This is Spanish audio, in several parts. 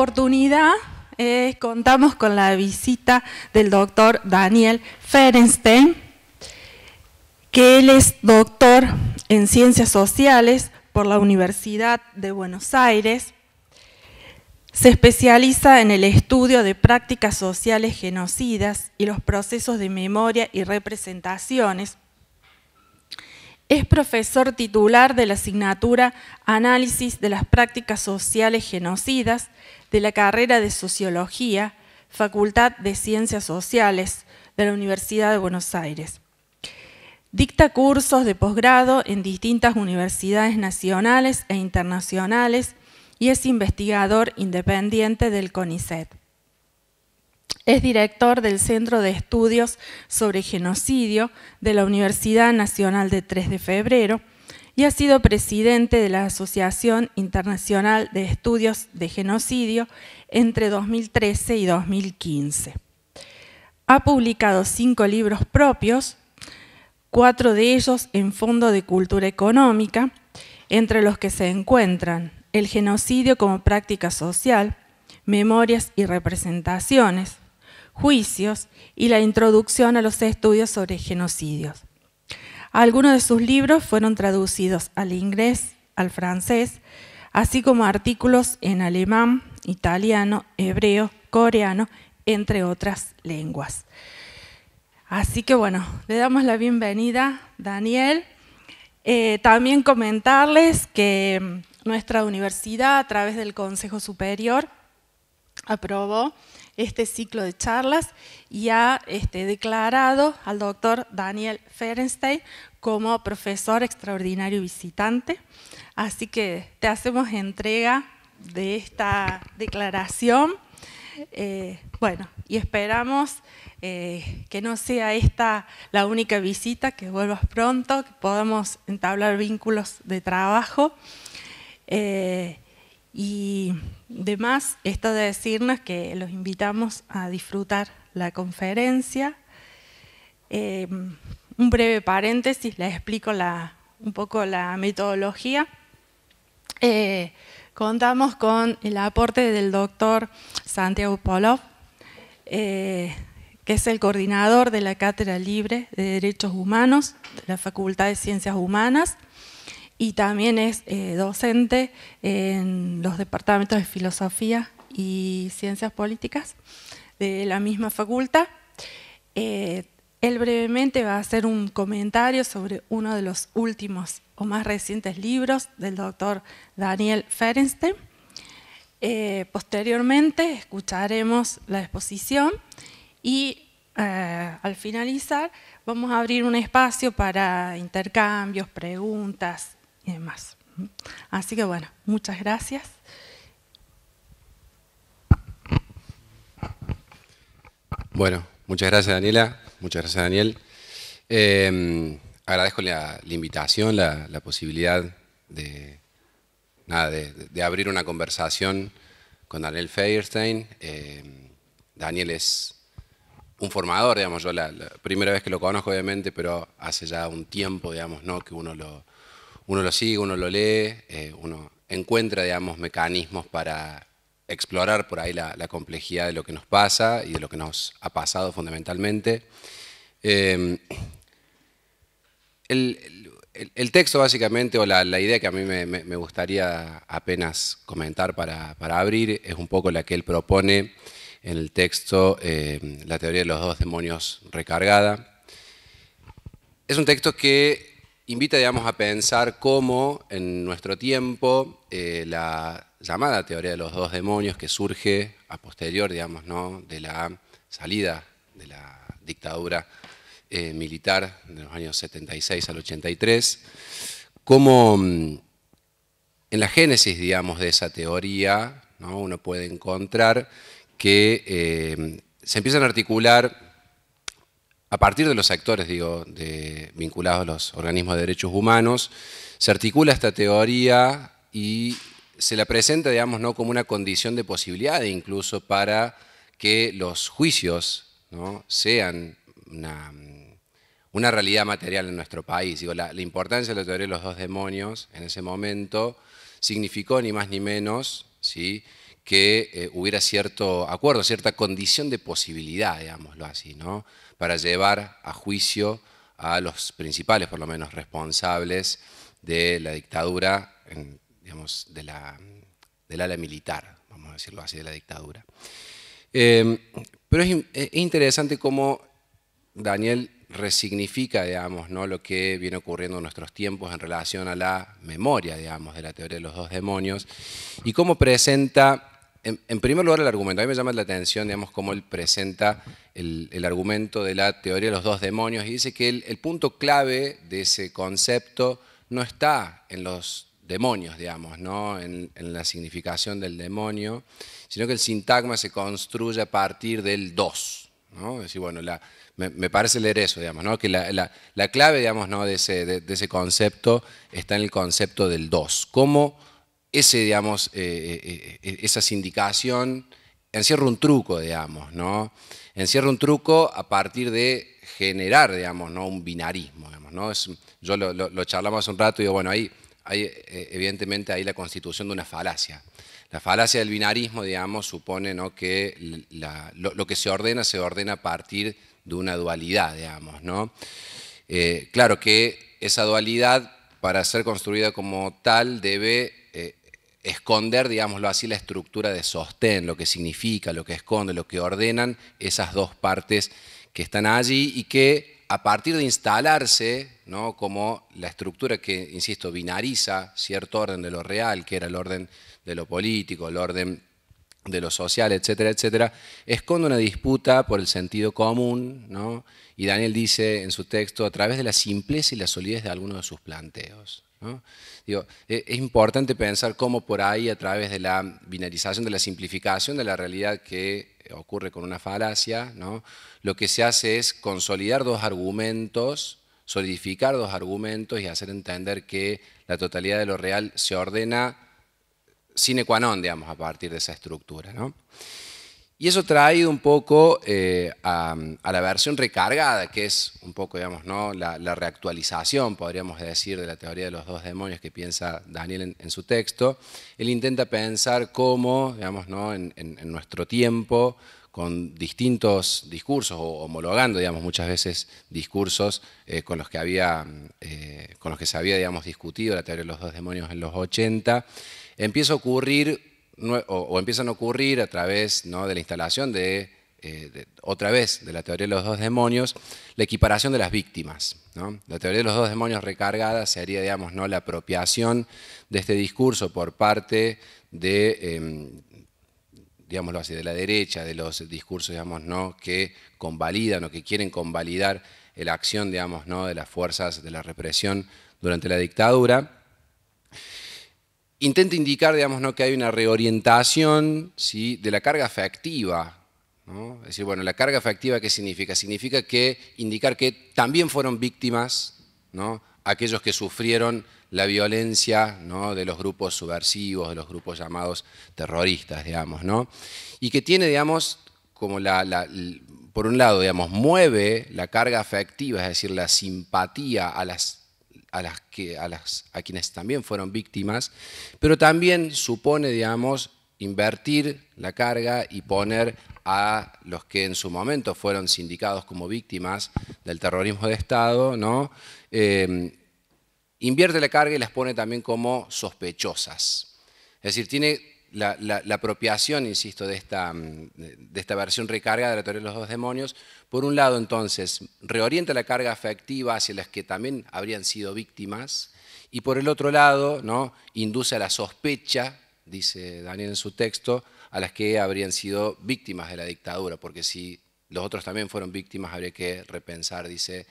oportunidad eh, contamos con la visita del doctor Daniel Ferenstein, que él es doctor en Ciencias Sociales por la Universidad de Buenos Aires. Se especializa en el estudio de prácticas sociales genocidas y los procesos de memoria y representaciones. Es profesor titular de la asignatura Análisis de las prácticas sociales genocidas de la carrera de Sociología, Facultad de Ciencias Sociales de la Universidad de Buenos Aires. Dicta cursos de posgrado en distintas universidades nacionales e internacionales y es investigador independiente del CONICET. Es director del Centro de Estudios sobre Genocidio de la Universidad Nacional de 3 de Febrero y ha sido presidente de la Asociación Internacional de Estudios de Genocidio entre 2013 y 2015. Ha publicado cinco libros propios, cuatro de ellos en Fondo de Cultura Económica, entre los que se encuentran El genocidio como práctica social, Memorias y representaciones, Juicios y la introducción a los estudios sobre genocidios. Algunos de sus libros fueron traducidos al inglés, al francés, así como artículos en alemán, italiano, hebreo, coreano, entre otras lenguas. Así que bueno, le damos la bienvenida, Daniel. Eh, también comentarles que nuestra universidad, a través del Consejo Superior, aprobó este ciclo de charlas y ha este, declarado al doctor Daniel Ferenstein como profesor extraordinario visitante. Así que te hacemos entrega de esta declaración. Eh, bueno, y esperamos eh, que no sea esta la única visita, que vuelvas pronto, que podamos entablar vínculos de trabajo. Eh, y demás, esto de decirnos que los invitamos a disfrutar la conferencia. un breve paréntesis, les explico un poco la metodología. contamos con el aporte del doctor Santiago Polov, eh, que es el coordinador de la Cátedra Libre de Derechos Humanos de la Facultad de Ciencias Humanas y también es eh, docente en los departamentos de Filosofía y Ciencias Políticas de la misma facultad. Eh, él brevemente va a hacer un comentario sobre uno de los últimos o más recientes libros del doctor Daniel Ferenstein eh, posteriormente escucharemos la exposición y al finalizar vamos a abrir un espacio para intercambios, preguntas y demás. Así que bueno, muchas gracias. Bueno, muchas gracias Daniela, muchas gracias Daniel. Eh, agradezco la, invitación, la posibilidad de, de, abrir una conversación con Daniel Feierstein. Eh, Daniel es un formador, digamos, yo la, primera vez que lo conozco obviamente, pero hace ya un tiempo, digamos, ¿no? que uno lo, uno lo sigue, uno lo lee, eh, uno encuentra, digamos, mecanismos para explorar por ahí la, complejidad de lo que nos pasa y de lo que nos ha pasado fundamentalmente. Eh, el, texto básicamente, o la, idea que a mí me, gustaría apenas comentar para, abrir, es un poco la que él propone en el texto, eh, la teoría de los dos demonios recargada. Es un texto que invita digamos, a pensar cómo en nuestro tiempo eh, la llamada teoría de los dos demonios que surge a posterior digamos, ¿no? de la salida de la dictadura eh, militar de los años 76 al 83, como mm, en la génesis, digamos, de esa teoría, uno puede encontrar que eh, se empiezan a articular a partir de los sectores digo, vinculados a los organismos de derechos humanos, se articula esta teoría y se la presenta, digamos, ¿no? como una condición de posibilidad incluso para que los juicios sean una, una realidad material en nuestro país. Digo, la, importancia de la teoría de los dos demonios en ese momento significó ni más ni menos ¿sí? que eh, hubiera cierto acuerdo, cierta condición de posibilidad, digámoslo así, ¿no? Para llevar a juicio a los principales, por lo menos, responsables de la dictadura, digamos, de la, del ala militar, vamos a decirlo así, de la dictadura. Em, pero es, es, interesante cómo Daniel resignifica, digamos, ¿no? lo que viene ocurriendo en nuestros tiempos en relación a la memoria, digamos, de la teoría de los dos demonios, y cómo presenta en, primer lugar, el argumento. A mí me llama la atención, digamos, cómo él presenta el, argumento de la teoría de los dos demonios y dice que el, punto clave de ese concepto no está en los demonios, digamos, ¿no? en, la significación del demonio, sino que el sintagma se construye a partir del dos. ¿no? Decir, bueno, me, parece leer eso, digamos, ¿no? que la, clave digamos, ¿no? de, ese, de, ese, concepto está en el concepto del dos. ¿Cómo ese, digamos, eh, eh, eh, esa sindicación encierra un truco, digamos, ¿no? Encierra un truco a partir de generar, digamos, ¿no? un binarismo, digamos, ¿no? Yo lo, charlamos hace un rato y digo, bueno, ahí hay evidentemente ahí la constitución de una falacia. La falacia del binarismo, digamos, supone ¿no? que lo, que se ordena se ordena a partir de una dualidad, digamos, ¿no? claro que esa dualidad, para ser construida como tal, debe esconder, digámoslo así, la estructura de sostén, lo que significa, lo que esconde, lo que ordenan esas dos partes que están allí y que a partir de instalarse ¿no? como la estructura que, insisto, binariza cierto orden de lo real, que era el orden de lo político, el orden de lo social, etcétera, etcétera, esconde una disputa por el sentido común, ¿no? y Daniel dice en su texto, a través de la simpleza y la solidez de algunos de sus planteos. Digo, e, es importante pensar cómo por ahí, a través de la binarización, de la simplificación de la realidad que ocurre con una falacia, ¿no? lo que se hace es consolidar dos argumentos, solidificar dos argumentos y hacer entender que la totalidad de lo real se ordena sine qua non, a partir de esa estructura. ¿no? Y eso trae un poco eh, a, la versión recargada, que es un poco, digamos, ¿no? la, reactualización, podríamos decir, de la teoría de los dos demonios que piensa Daniel en, su texto. Él intenta pensar cómo, digamos, ¿no? en, nuestro tiempo, con distintos discursos, o homologando, digamos, muchas veces discursos eh, con, los que había, eh, con los que se había, digamos, discutido la teoría de los dos demonios en los 80, empieza a ocurrir o, empiezan a ocurrir a través ¿no? de la instalación eh, de, otra vez, de la teoría de los dos demonios, la equiparación de las víctimas. La teoría de los dos demonios recargada sería, digamos, ¿no? la apropiación de este discurso por parte de, em, digámoslo así, de la derecha, de los discursos, digamos, ¿no? que convalidan o que quieren convalidar la acción, digamos, ¿no? de las fuerzas de la represión durante la dictadura intenta indicar, digamos, ¿no? que hay una reorientación ¿sí? de la carga afectiva. Es decir, bueno, la carga afectiva, ¿qué significa? Significa que indicar que también fueron víctimas ¿no? aquellos que sufrieron la violencia ¿no? de los grupos subversivos, de los grupos llamados terroristas, digamos, ¿no? Y que tiene, digamos, como la, por un lado, digamos, mueve la carga afectiva, es decir, la simpatía a las a, las que, a, quienes también fueron víctimas, pero también supone, digamos, invertir la carga y poner a los que en su momento fueron sindicados como víctimas del terrorismo de Estado, ¿no? Em, invierte la carga y las pone también como sospechosas. Es decir, tiene la, apropiación, insisto, de esta, de esta versión recarga de la teoría de los dos demonios, por un lado entonces reorienta la carga afectiva hacia las que también habrían sido víctimas, y por el otro lado ¿no? induce a la sospecha, dice Daniel en su texto, a las que habrían sido víctimas de la dictadura, porque si los otros también fueron víctimas, habría que repensar, dice,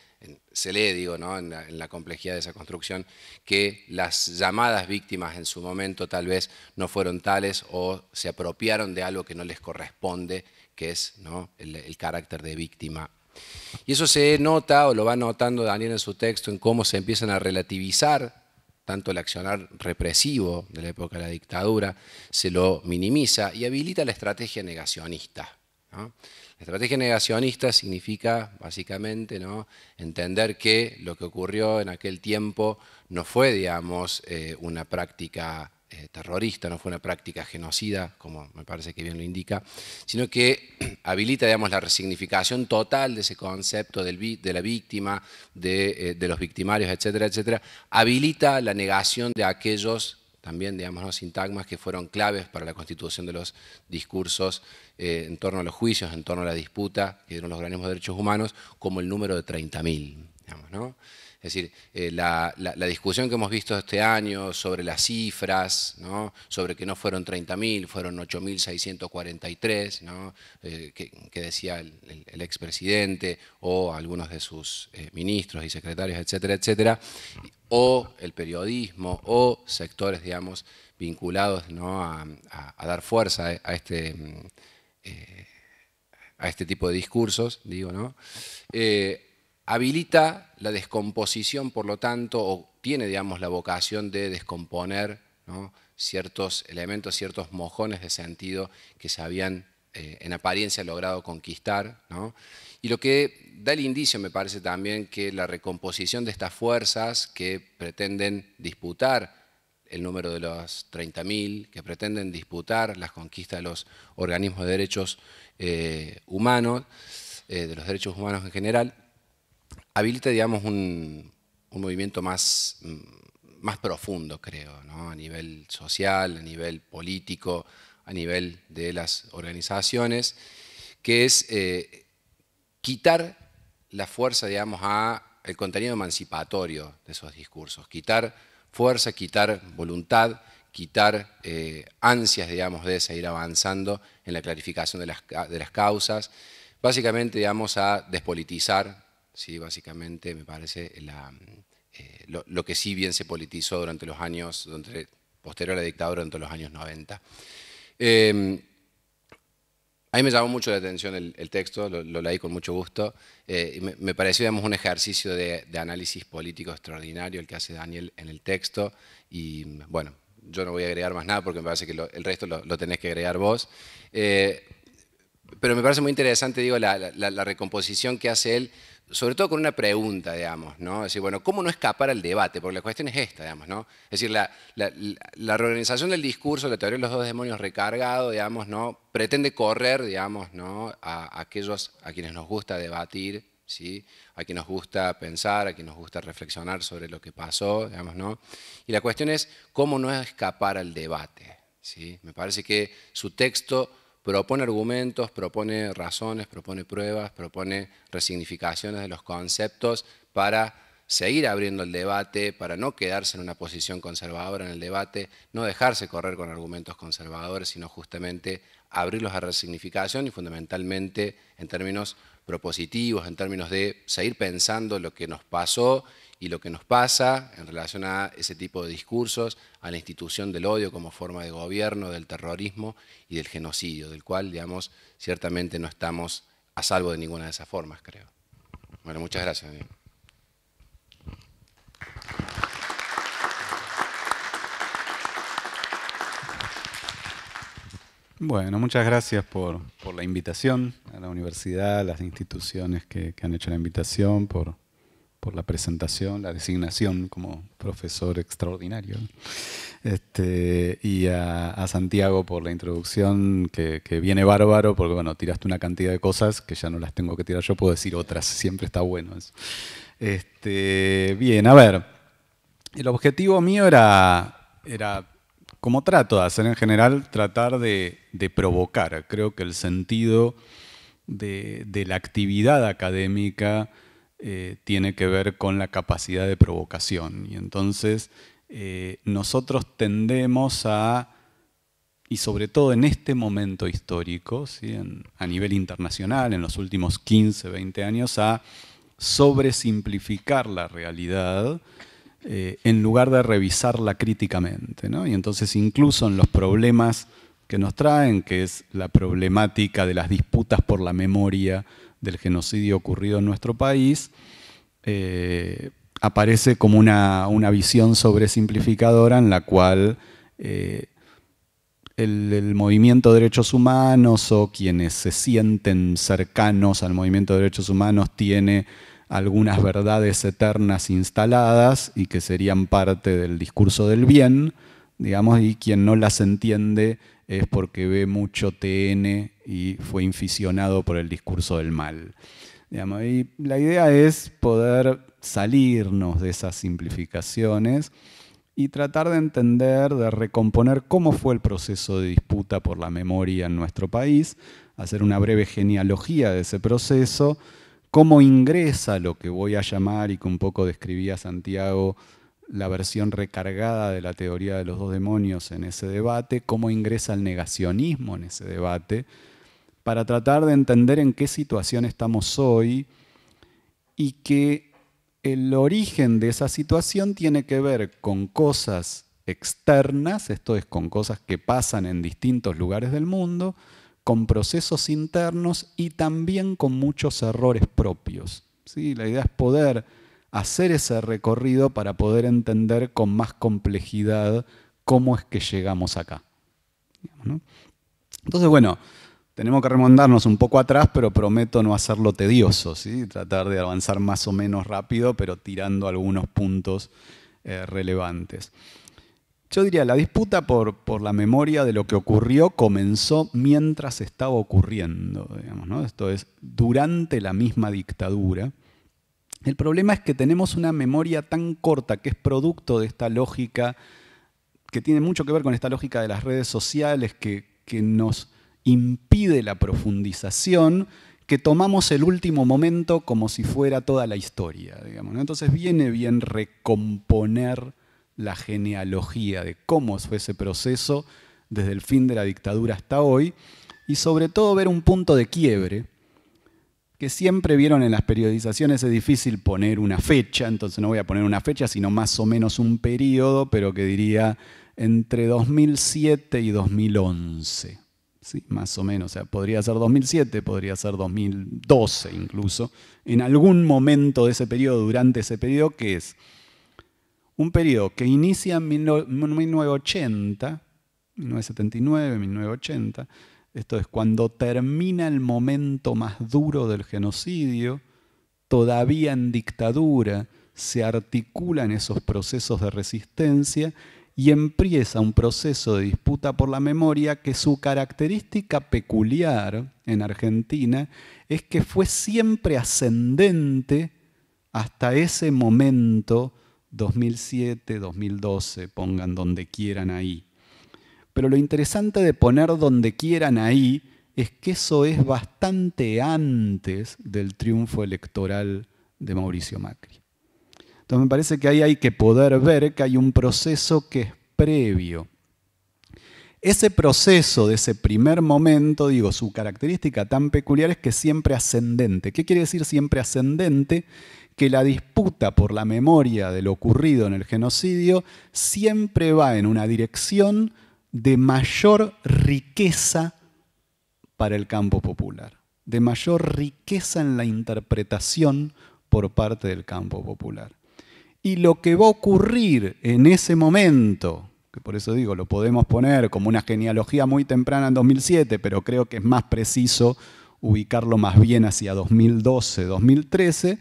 se lee, digo, ¿no? en, la, complejidad de esa construcción, que las llamadas víctimas en su momento tal vez no fueron tales o se apropiaron de algo que no les corresponde, que es ¿no? el, carácter de víctima. Y eso se nota, o lo va notando Daniel en su texto, en cómo se empiezan a relativizar tanto el accionar represivo de la época de la dictadura, se lo minimiza y habilita la estrategia negacionista. La estrategia negacionista significa básicamente ¿no? entender que lo que ocurrió en aquel tiempo no fue, digamos, eh, una práctica eh, terrorista, no fue una práctica genocida, como me parece que bien lo indica, sino que habilita digamos, la resignificación total de ese concepto de la víctima, de, de, los victimarios, etcétera, etcétera, habilita la negación de aquellos también, digamos, ¿no? sintagmas que fueron claves para la constitución de los discursos eh, en torno a los juicios, en torno a la disputa que dieron los organismos de derechos humanos, como el número de 30.000. ¿no? Es decir, eh, la, discusión que hemos visto este año sobre las cifras, sobre que no fueron 30.000, fueron 8.643, ¿no? Eh, que, decía el, el, expresidente o algunos de sus ministros y secretarios, etcétera, etcétera, o el periodismo o sectores, digamos, vinculados a, dar fuerza a este, eh, a este tipo de discursos, digo, ¿no? Eh, habilita la descomposición, por lo tanto, o tiene, digamos, la vocación de descomponer ciertos elementos, ciertos mojones de sentido que se habían eh, en apariencia logrado conquistar, ¿no? Y lo que da el indicio, me parece también, que la recomposición de estas fuerzas que pretenden disputar el número de los 30.000, que pretenden disputar las conquistas de los organismos de derechos eh, humanos, eh, de los derechos humanos en general, habilita, digamos, un, movimiento más, mm, más profundo, creo, a nivel social, a nivel político, a nivel de las organizaciones, que es eh, quitar la fuerza, digamos, a el contenido emancipatorio de esos discursos, quitar fuerza, quitar voluntad, quitar eh, ansias, digamos, de seguir avanzando en la clarificación de las, causas, básicamente, digamos, a despolitizar, ¿sí? básicamente me parece eh, lo, que sí bien se politizó durante los años, durante, posterior a la dictadura, durante los años 90. A mí me llamó mucho la atención el, texto, lo, leí con mucho gusto. Eh, y me, pareció digamos, un ejercicio de, análisis político extraordinario el que hace Daniel en el texto. Y bueno, yo no voy a agregar más nada porque me parece que el resto lo, tenés que agregar vos. Eh, pero me parece muy interesante digo, la recomposición que hace él sobre todo con una pregunta, digamos, ¿no? Es decir, bueno, ¿cómo no escapar al debate? Porque la cuestión es esta, digamos, ¿no? Es decir, la, reorganización del discurso, la teoría de los dos demonios recargado, digamos, ¿no? Pretende correr, digamos, ¿no? A, aquellos a quienes nos gusta debatir, ¿sí? A quienes nos gusta pensar, a quienes nos gusta reflexionar sobre lo que pasó, digamos, ¿no? Y la cuestión es cómo no escapar al debate, ¿sí? Me parece que su texto propone argumentos, propone razones, propone pruebas, propone resignificaciones de los conceptos para seguir abriendo el debate, para no quedarse en una posición conservadora en el debate, no dejarse correr con argumentos conservadores, sino justamente abrirlos a resignificación y fundamentalmente en términos propositivos, en términos de seguir pensando lo que nos pasó y lo que nos pasa en relación a ese tipo de discursos, a la institución del odio como forma de gobierno, del terrorismo y del genocidio, del cual, digamos, ciertamente no estamos a salvo de ninguna de esas formas, creo. Bueno, muchas gracias. Bueno, muchas gracias por, la invitación a la universidad, a las instituciones que, que han hecho la invitación, por, por la presentación, la designación como profesor extraordinario. Este, y a, Santiago por la introducción, que, viene bárbaro, porque bueno, tiraste una cantidad de cosas que ya no las tengo que tirar yo, puedo decir otras, siempre está bueno eso. Este, bien, a ver, el objetivo mío era, era, como trato de hacer en general, tratar de, provocar. Creo que el sentido de, de la actividad académica eh, tiene que ver con la capacidad de provocación. Y entonces eh, nosotros tendemos a, y sobre todo en este momento histórico, a nivel internacional, en los últimos 15, 20 años, a sobresimplificar la realidad eh, en lugar de revisarla críticamente. Y entonces incluso en los problemas que nos traen, que es la problemática de las disputas por la memoria del genocidio ocurrido en nuestro país, eh, aparece como una, visión sobresimplificadora en la cual eh, el, movimiento de derechos humanos o quienes se sienten cercanos al movimiento de derechos humanos tiene algunas verdades eternas instaladas y que serían parte del discurso del bien, digamos, y quien no las entiende es porque ve mucho TN y fue inficionado por el discurso del mal. y la idea es poder salirnos de esas simplificaciones y tratar de entender, de recomponer cómo fue el proceso de disputa por la memoria en nuestro país, hacer una breve genealogía de ese proceso, cómo ingresa lo que voy a llamar y que un poco describía Santiago, la versión recargada de la teoría de los dos demonios en ese debate, cómo ingresa el negacionismo en ese debate, para tratar de entender en qué situación estamos hoy y que el origen de esa situación tiene que ver con cosas externas, esto es con cosas que pasan en distintos lugares del mundo, con procesos internos y también con muchos errores propios. ¿sí? La idea es poder hacer ese recorrido para poder entender con más complejidad cómo es que llegamos acá. Entonces, bueno, tenemos que remontarnos un poco atrás, pero prometo no hacerlo tedioso, ¿sí? tratar de avanzar más o menos rápido, pero tirando algunos puntos eh, relevantes. Yo diría, la disputa por, por, la memoria de lo que ocurrió comenzó mientras estaba ocurriendo, esto es, durante la misma dictadura. El problema es que tenemos una memoria tan corta que es producto de esta lógica, que tiene mucho que ver con esta lógica de las redes sociales que, nos impide la profundización, que tomamos el último momento como si fuera toda la historia. Entonces viene bien recomponer la genealogía de cómo fue ese proceso desde el fin de la dictadura hasta hoy y sobre todo ver un punto de quiebre que siempre vieron en las periodizaciones es difícil poner una fecha, entonces no voy a poner una fecha, sino más o menos un periodo, pero que diría entre 2007 y 2011. ¿sí? Más o menos, o sea, podría ser 2007, podría ser 2012 incluso, en algún momento de ese periodo, durante ese periodo, que es un periodo que inicia en 1980, 1979, 1980, esto es cuando termina el momento más duro del genocidio, todavía en dictadura, se articulan esos procesos de resistencia y empieza un proceso de disputa por la memoria que su característica peculiar en Argentina es que fue siempre ascendente hasta ese momento 2007, 2012, pongan donde quieran ahí. Pero lo interesante de poner donde quieran ahí es que eso es bastante antes del triunfo electoral de Mauricio Macri. Entonces me parece que ahí hay que poder ver que hay un proceso que es previo. Ese proceso de ese primer momento, digo, su característica tan peculiar es que siempre ascendente. ¿Qué quiere decir siempre ascendente? Que la disputa por la memoria de lo ocurrido en el genocidio siempre va en una dirección de mayor riqueza para el campo popular, de mayor riqueza en la interpretación por parte del campo popular. Y lo que va a ocurrir en ese momento, que por eso digo, lo podemos poner como una genealogía muy temprana en 2007, pero creo que es más preciso ubicarlo más bien hacia 2012, 2013,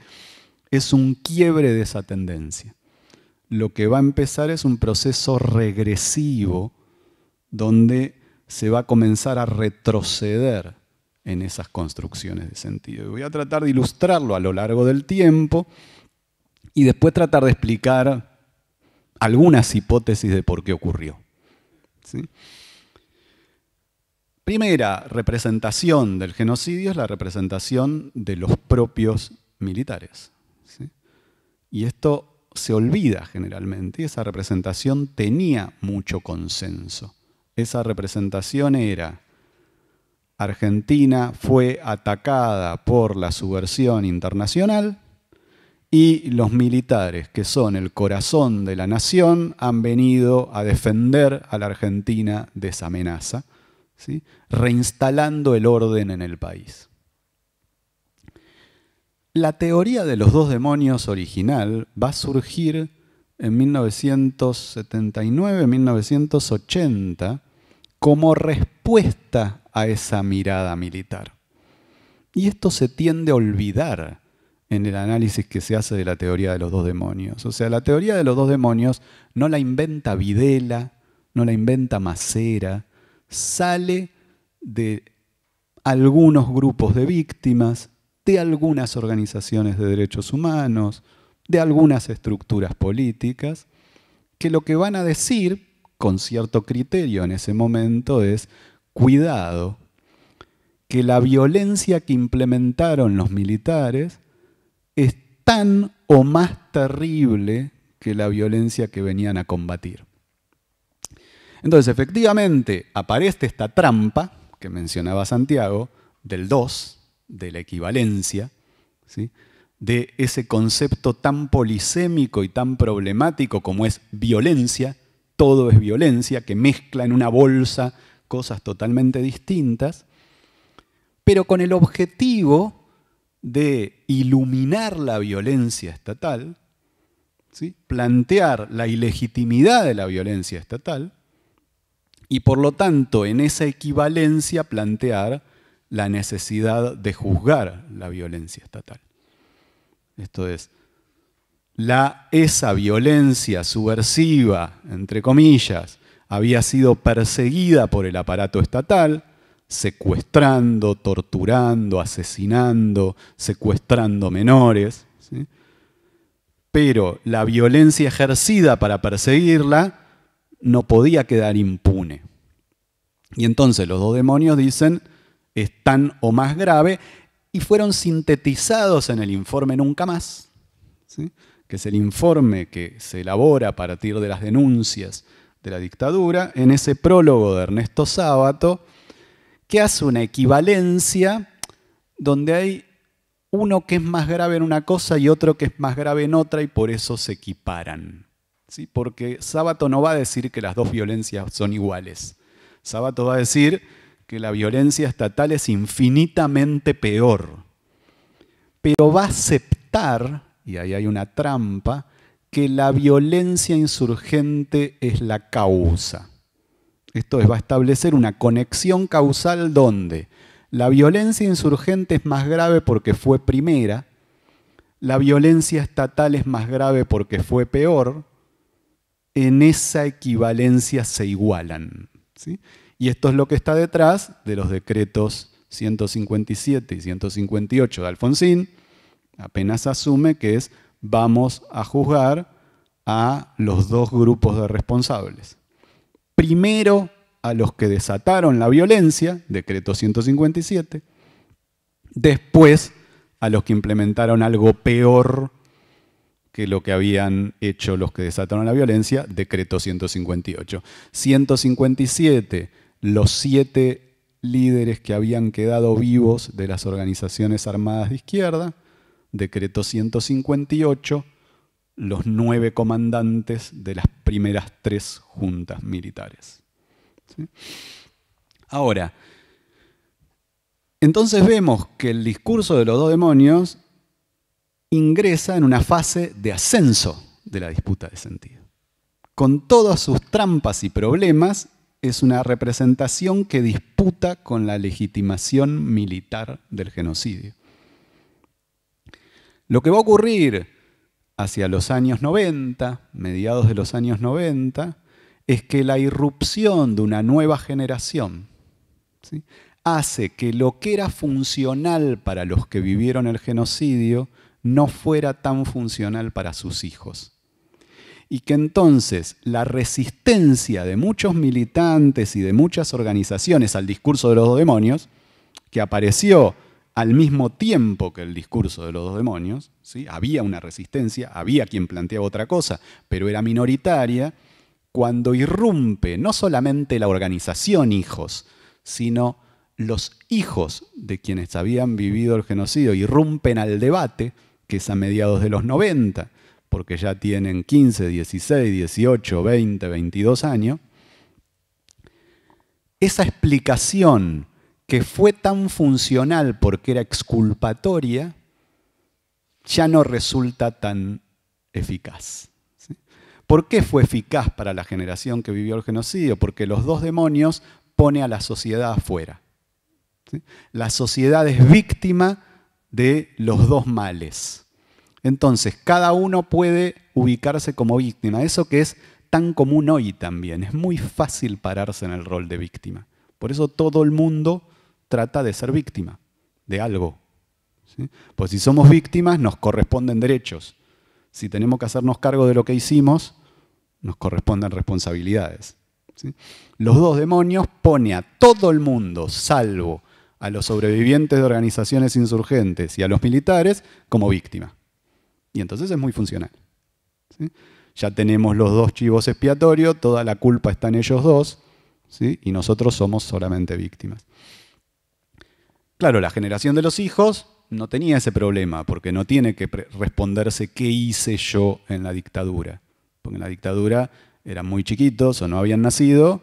es un quiebre de esa tendencia. Lo que va a empezar es un proceso regresivo donde se va a comenzar a retroceder en esas construcciones de sentido. Voy a tratar de ilustrarlo a lo largo del tiempo y después tratar de explicar algunas hipótesis de por qué ocurrió. Primera representación del genocidio es la representación de los propios militares. Y esto se olvida generalmente, y esa representación tenía mucho consenso esa representación era Argentina fue atacada por la subversión internacional y los militares, que son el corazón de la nación, han venido a defender a la Argentina de esa amenaza, ¿sí? reinstalando el orden en el país. La teoría de los dos demonios original va a surgir en 1979-1980 como respuesta a esa mirada militar. Y esto se tiende a olvidar en el análisis que se hace de la teoría de los dos demonios. O sea, la teoría de los dos demonios no la inventa Videla, no la inventa Macera, sale de algunos grupos de víctimas, de algunas organizaciones de derechos humanos, de algunas estructuras políticas, que lo que van a decir, con cierto criterio en ese momento, es cuidado, que la violencia que implementaron los militares es tan o más terrible que la violencia que venían a combatir. Entonces, efectivamente, aparece esta trampa que mencionaba Santiago, del 2, de la equivalencia, de ese concepto tan polisémico y tan problemático como es violencia, todo es violencia, que mezcla en una bolsa cosas totalmente distintas, pero con el objetivo de iluminar la violencia estatal, ¿sí? plantear la ilegitimidad de la violencia estatal y por lo tanto en esa equivalencia plantear la necesidad de juzgar la violencia estatal. Esto es, la, esa violencia subversiva, entre comillas, había sido perseguida por el aparato estatal, secuestrando, torturando, asesinando, secuestrando menores. Pero la violencia ejercida para perseguirla no podía quedar impune. Y entonces los dos demonios dicen, es tan o más grave, y fueron sintetizados en el informe Nunca Más, que es el informe que se elabora a partir de las denuncias de la dictadura, en ese prólogo de Ernesto Sábato, que hace una equivalencia donde hay uno que es más grave en una cosa y otro que es más grave en otra y por eso se equiparan. ¿Sí? Porque Sábato no va a decir que las dos violencias son iguales. Sábato va a decir que la violencia estatal es infinitamente peor. Pero va a aceptar, y ahí hay una trampa, que la violencia insurgente es la causa. Esto es, va a establecer una conexión causal donde la violencia insurgente es más grave porque fue primera, la violencia estatal es más grave porque fue peor, en esa equivalencia se igualan. Y esto es lo que está detrás de los decretos 157 y 158 de Alfonsín, apenas asume que es vamos a juzgar a los dos grupos de responsables. Primero a los que desataron la violencia, decreto 157, después a los que implementaron algo peor que lo que habían hecho los que desataron la violencia, decreto 158. 157, los siete líderes que habían quedado vivos de las organizaciones armadas de izquierda, decreto 158, los nueve comandantes de las primeras tres juntas militares. Ahora, entonces vemos que el discurso de los dos demonios ingresa en una fase de ascenso de la disputa de sentido. Con todas sus trampas y problemas, es una representación que disputa con la legitimación militar del genocidio. Lo que va a ocurrir hacia los años 90, mediados de los años 90, es que la irrupción de una nueva generación hace que lo que era funcional para los que vivieron el genocidio no fuera tan funcional para sus hijos. Y que entonces la resistencia de muchos militantes y de muchas organizaciones al discurso de los demonios, que apareció al mismo tiempo que el discurso de los dos demonios, ¿sí? había una resistencia, había quien planteaba otra cosa, pero era minoritaria, cuando irrumpe no solamente la organización hijos, sino los hijos de quienes habían vivido el genocidio irrumpen al debate, que es a mediados de los 90, porque ya tienen 15, 16, 18, 20, 22 años, esa explicación que fue tan funcional porque era exculpatoria, ya no resulta tan eficaz. ¿Por qué fue eficaz para la generación que vivió el genocidio? Porque los dos demonios pone a la sociedad afuera. La sociedad es víctima de los dos males. Entonces, cada uno puede ubicarse como víctima. Eso que es tan común hoy también. Es muy fácil pararse en el rol de víctima. Por eso todo el mundo trata de ser víctima de algo. Pues si somos víctimas nos corresponden derechos. Si tenemos que hacernos cargo de lo que hicimos, nos corresponden responsabilidades. Los dos demonios pone a todo el mundo, salvo a los sobrevivientes de organizaciones insurgentes y a los militares, como víctima. Y entonces es muy funcional. Ya tenemos los dos chivos expiatorios, toda la culpa está en ellos dos, y nosotros somos solamente víctimas. Claro, la generación de los hijos no tenía ese problema, porque no tiene que responderse qué hice yo en la dictadura. Porque en la dictadura eran muy chiquitos o no habían nacido,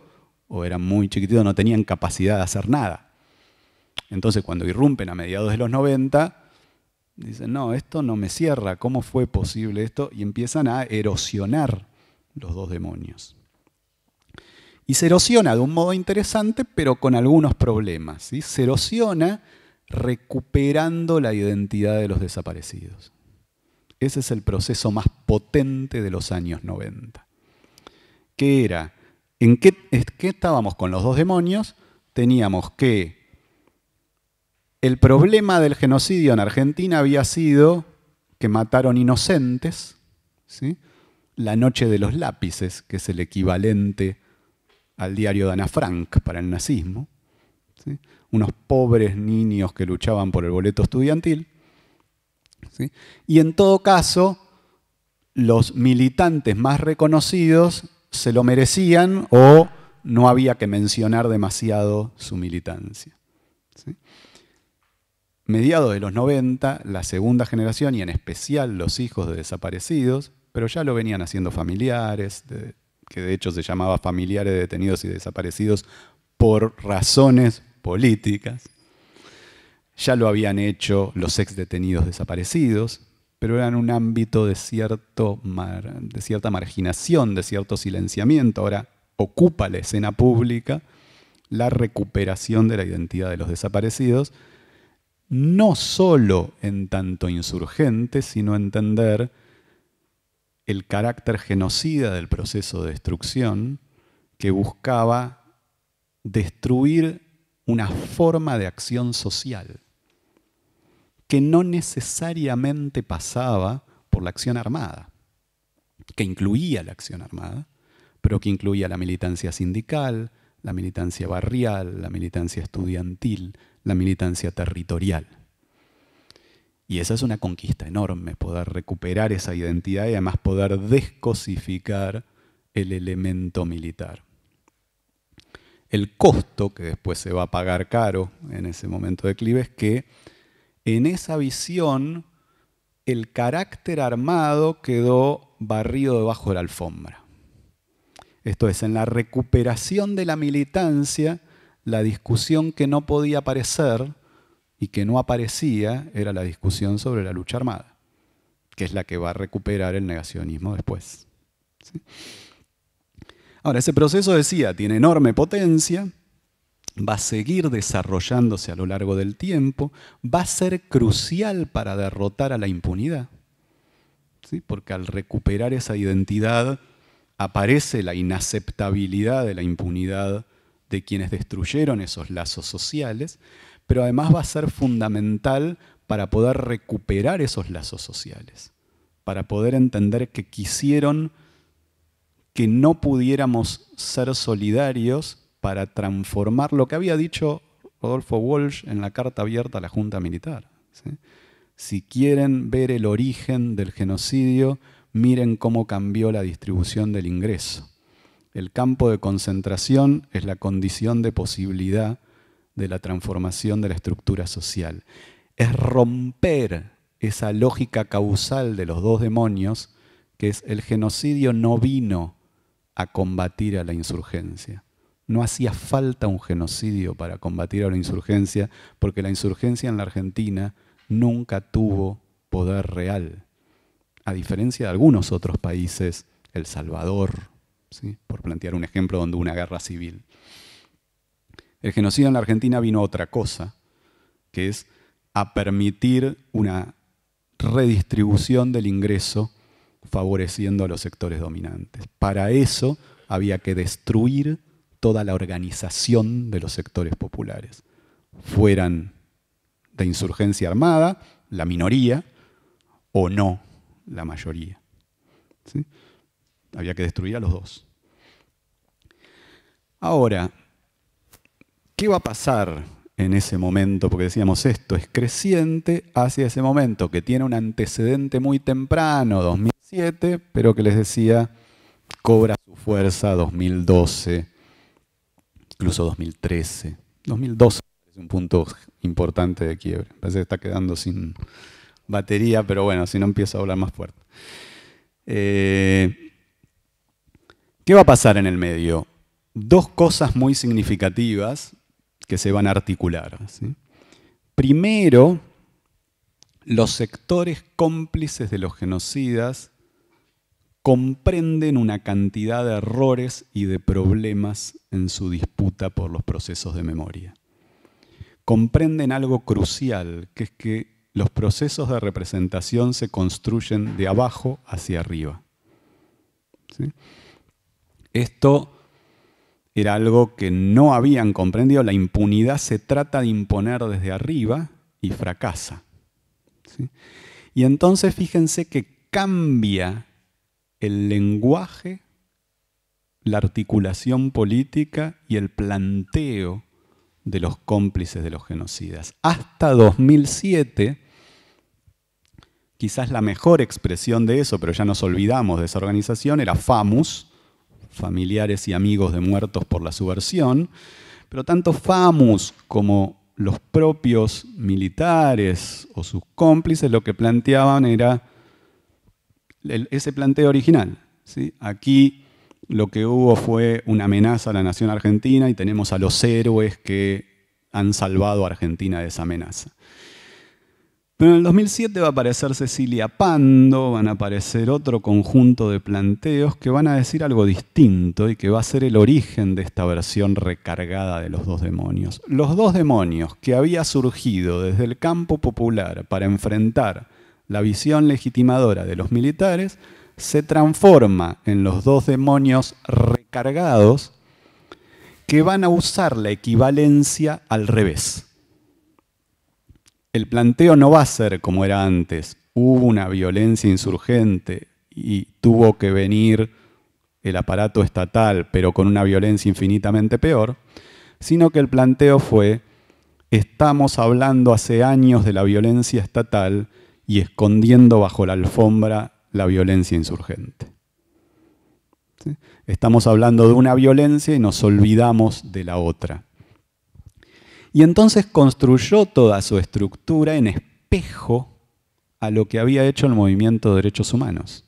o eran muy chiquititos, no tenían capacidad de hacer nada. Entonces cuando irrumpen a mediados de los 90, dicen, no, esto no me cierra, ¿cómo fue posible esto? Y empiezan a erosionar los dos demonios. Y se erosiona de un modo interesante, pero con algunos problemas. ¿sí? Se erosiona recuperando la identidad de los desaparecidos. Ese es el proceso más potente de los años 90. ¿Qué era? ¿En qué, qué estábamos con los dos demonios? Teníamos que el problema del genocidio en Argentina había sido que mataron inocentes, ¿sí? la noche de los lápices, que es el equivalente al diario de Ana Frank para el nazismo, unos pobres niños que luchaban por el boleto estudiantil. Y en todo caso, los militantes más reconocidos se lo merecían o no había que mencionar demasiado su militancia. Mediados de los 90, la segunda generación y en especial los hijos de desaparecidos, pero ya lo venían haciendo familiares, que de hecho se llamaba familiares de detenidos y desaparecidos por razones políticas. Ya lo habían hecho los ex detenidos desaparecidos, pero era en un ámbito de, cierto de cierta marginación, de cierto silenciamiento. Ahora ocupa la escena pública la recuperación de la identidad de los desaparecidos, no solo en tanto insurgente, sino entender el carácter genocida del proceso de destrucción que buscaba destruir una forma de acción social que no necesariamente pasaba por la acción armada, que incluía la acción armada, pero que incluía la militancia sindical, la militancia barrial, la militancia estudiantil, la militancia territorial. Y esa es una conquista enorme, poder recuperar esa identidad y además poder descosificar el elemento militar. El costo, que después se va a pagar caro en ese momento de clive, es que en esa visión el carácter armado quedó barrido debajo de la alfombra. Esto es, en la recuperación de la militancia, la discusión que no podía aparecer y que no aparecía era la discusión sobre la lucha armada, que es la que va a recuperar el negacionismo después. Ahora, ese proceso, decía, tiene enorme potencia, va a seguir desarrollándose a lo largo del tiempo, va a ser crucial para derrotar a la impunidad, ¿sí? porque al recuperar esa identidad aparece la inaceptabilidad de la impunidad de quienes destruyeron esos lazos sociales, pero además va a ser fundamental para poder recuperar esos lazos sociales, para poder entender que quisieron que no pudiéramos ser solidarios para transformar lo que había dicho Rodolfo Walsh en la carta abierta a la Junta Militar. Si quieren ver el origen del genocidio, miren cómo cambió la distribución del ingreso. El campo de concentración es la condición de posibilidad de la transformación de la estructura social. Es romper esa lógica causal de los dos demonios, que es el genocidio no vino a combatir a la insurgencia. No hacía falta un genocidio para combatir a la insurgencia, porque la insurgencia en la Argentina nunca tuvo poder real, a diferencia de algunos otros países, El Salvador, ¿sí? por plantear un ejemplo donde hubo una guerra civil. El genocidio en la Argentina vino a otra cosa, que es a permitir una redistribución del ingreso favoreciendo a los sectores dominantes. Para eso había que destruir toda la organización de los sectores populares, fueran de insurgencia armada, la minoría, o no, la mayoría. Había que destruir a los dos. Ahora, ¿qué va a pasar en ese momento? Porque decíamos esto es creciente hacia ese momento que tiene un antecedente muy temprano, 2007, pero que les decía cobra su fuerza 2012, incluso 2013. 2012 es un punto importante de quiebre. Parece que está quedando sin batería, pero bueno, si no empiezo a hablar más fuerte. Eh, ¿Qué va a pasar en el medio? Dos cosas muy significativas que se van a articular. Primero, los sectores cómplices de los genocidas comprenden una cantidad de errores y de problemas en su disputa por los procesos de memoria. Comprenden algo crucial, que es que los procesos de representación se construyen de abajo hacia arriba. Esto era algo que no habían comprendido. La impunidad se trata de imponer desde arriba y fracasa. Y entonces fíjense que cambia el lenguaje, la articulación política y el planteo de los cómplices de los genocidas. Hasta 2007, quizás la mejor expresión de eso, pero ya nos olvidamos de esa organización, era FAMUS, familiares y amigos de muertos por la subversión, pero tanto FAMUS como los propios militares o sus cómplices lo que planteaban era ese planteo original. Aquí lo que hubo fue una amenaza a la nación argentina y tenemos a los héroes que han salvado a Argentina de esa amenaza. Pero en el 2007 va a aparecer Cecilia Pando, van a aparecer otro conjunto de planteos que van a decir algo distinto y que va a ser el origen de esta versión recargada de los dos demonios. Los dos demonios que había surgido desde el campo popular para enfrentar la visión legitimadora de los militares, se transforma en los dos demonios recargados que van a usar la equivalencia al revés el planteo no va a ser como era antes. Hubo una violencia insurgente y tuvo que venir el aparato estatal, pero con una violencia infinitamente peor, sino que el planteo fue, estamos hablando hace años de la violencia estatal y escondiendo bajo la alfombra la violencia insurgente. Estamos hablando de una violencia y nos olvidamos de la otra. Y entonces construyó toda su estructura en espejo a lo que había hecho el movimiento de derechos humanos.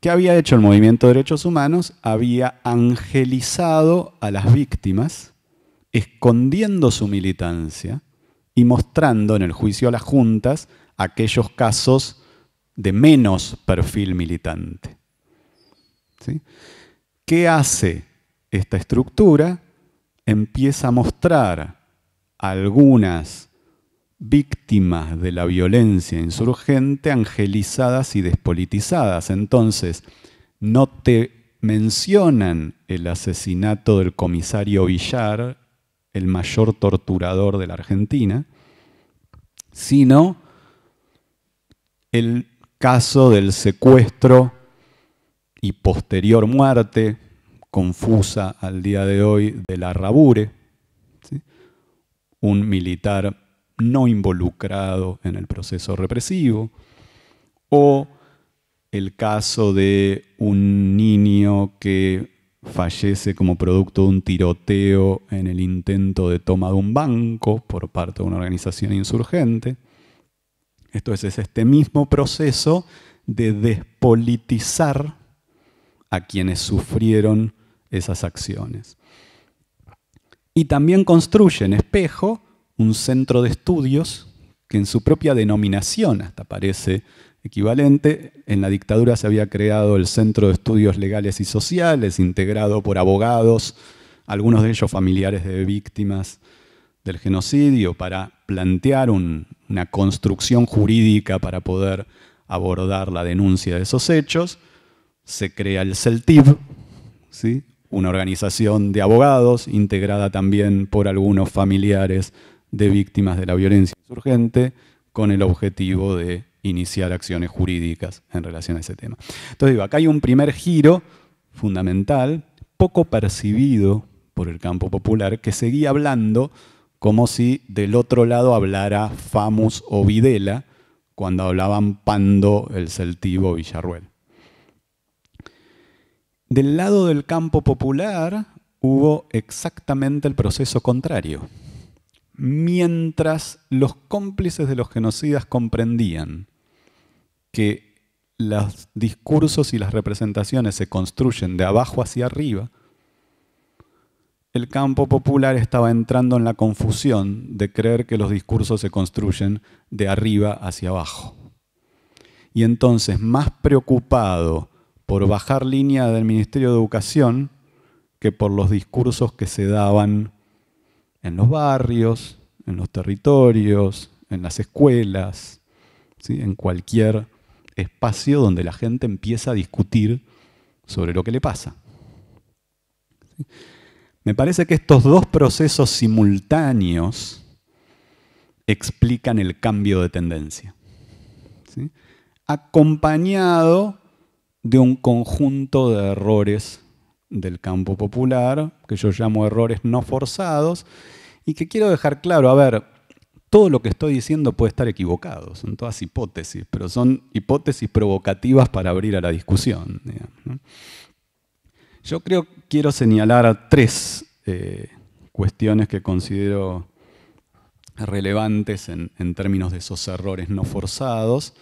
¿Qué había hecho el movimiento de derechos humanos? Había angelizado a las víctimas, escondiendo su militancia y mostrando en el juicio a las juntas aquellos casos de menos perfil militante. ¿Qué hace esta estructura? Empieza a mostrar algunas víctimas de la violencia insurgente angelizadas y despolitizadas. Entonces, no te mencionan el asesinato del comisario Villar, el mayor torturador de la Argentina, sino el caso del secuestro y posterior muerte confusa al día de hoy de la Rabure, un militar no involucrado en el proceso represivo, o el caso de un niño que fallece como producto de un tiroteo en el intento de toma de un banco por parte de una organización insurgente. Esto es, es este mismo proceso de despolitizar a quienes sufrieron esas acciones. Y también construye en Espejo un centro de estudios que en su propia denominación hasta parece equivalente. En la dictadura se había creado el Centro de Estudios Legales y Sociales, integrado por abogados, algunos de ellos familiares de víctimas del genocidio, para plantear una construcción jurídica para poder abordar la denuncia de esos hechos, se crea el CELTIB, ¿sí? Una organización de abogados integrada también por algunos familiares de víctimas de la violencia insurgente, con el objetivo de iniciar acciones jurídicas en relación a ese tema. Entonces digo, acá hay un primer giro fundamental, poco percibido por el campo popular, que seguía hablando como si del otro lado hablara Famus o Videla, cuando hablaban Pando, el celtivo Villarruel. Del lado del campo popular hubo exactamente el proceso contrario. Mientras los cómplices de los genocidas comprendían que los discursos y las representaciones se construyen de abajo hacia arriba, el campo popular estaba entrando en la confusión de creer que los discursos se construyen de arriba hacia abajo. Y entonces, más preocupado por bajar línea del Ministerio de Educación que por los discursos que se daban en los barrios, en los territorios, en las escuelas, en cualquier espacio donde la gente empieza a discutir sobre lo que le pasa. Me parece que estos dos procesos simultáneos explican el cambio de tendencia, acompañado de un conjunto de errores del campo popular, que yo llamo errores no forzados, y que quiero dejar claro, a ver, todo lo que estoy diciendo puede estar equivocado, son todas hipótesis, pero son hipótesis provocativas para abrir a la discusión. Yo creo, quiero señalar tres eh, cuestiones que considero relevantes en, términos de esos errores no forzados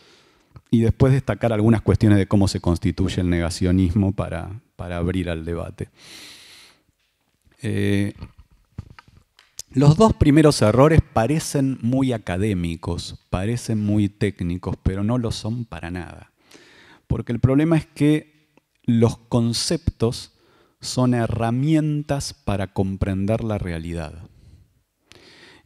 y después destacar algunas cuestiones de cómo se constituye el negacionismo para, abrir al debate. Eh, los dos primeros errores parecen muy académicos, parecen muy técnicos, pero no lo son para nada. Porque el problema es que los conceptos son herramientas para comprender la realidad.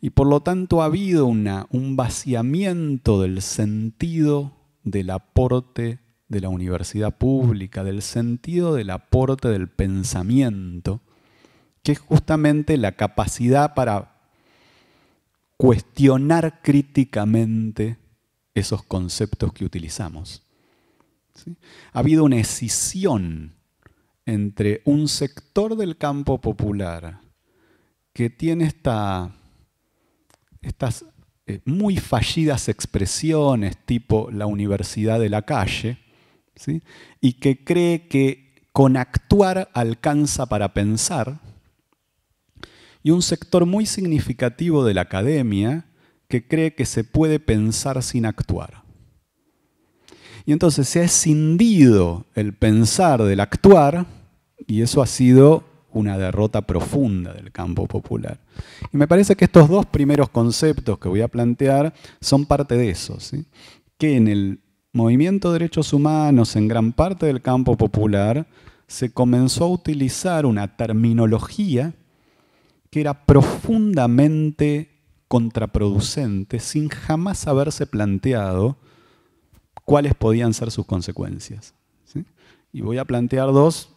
Y por lo tanto ha habido un vaciamiento del sentido del aporte de la universidad pública, del sentido del aporte del pensamiento, que es justamente la capacidad para cuestionar críticamente esos conceptos que utilizamos. Ha habido una escisión entre un sector del campo popular que tiene esta, estas eh, muy fallidas expresiones tipo la universidad de la calle, y que cree que con actuar alcanza para pensar, y un sector muy significativo de la academia que cree que se puede pensar sin actuar. Y entonces se ha escindido el pensar del actuar y eso ha sido una derrota profunda del campo popular. Y me parece que estos dos primeros conceptos que voy a plantear son parte de eso, que en el movimiento de derechos humanos, en gran parte del campo popular, se comenzó a utilizar una terminología que era profundamente contraproducente sin jamás haberse planteado cuáles podían ser sus consecuencias. Y voy a plantear dos,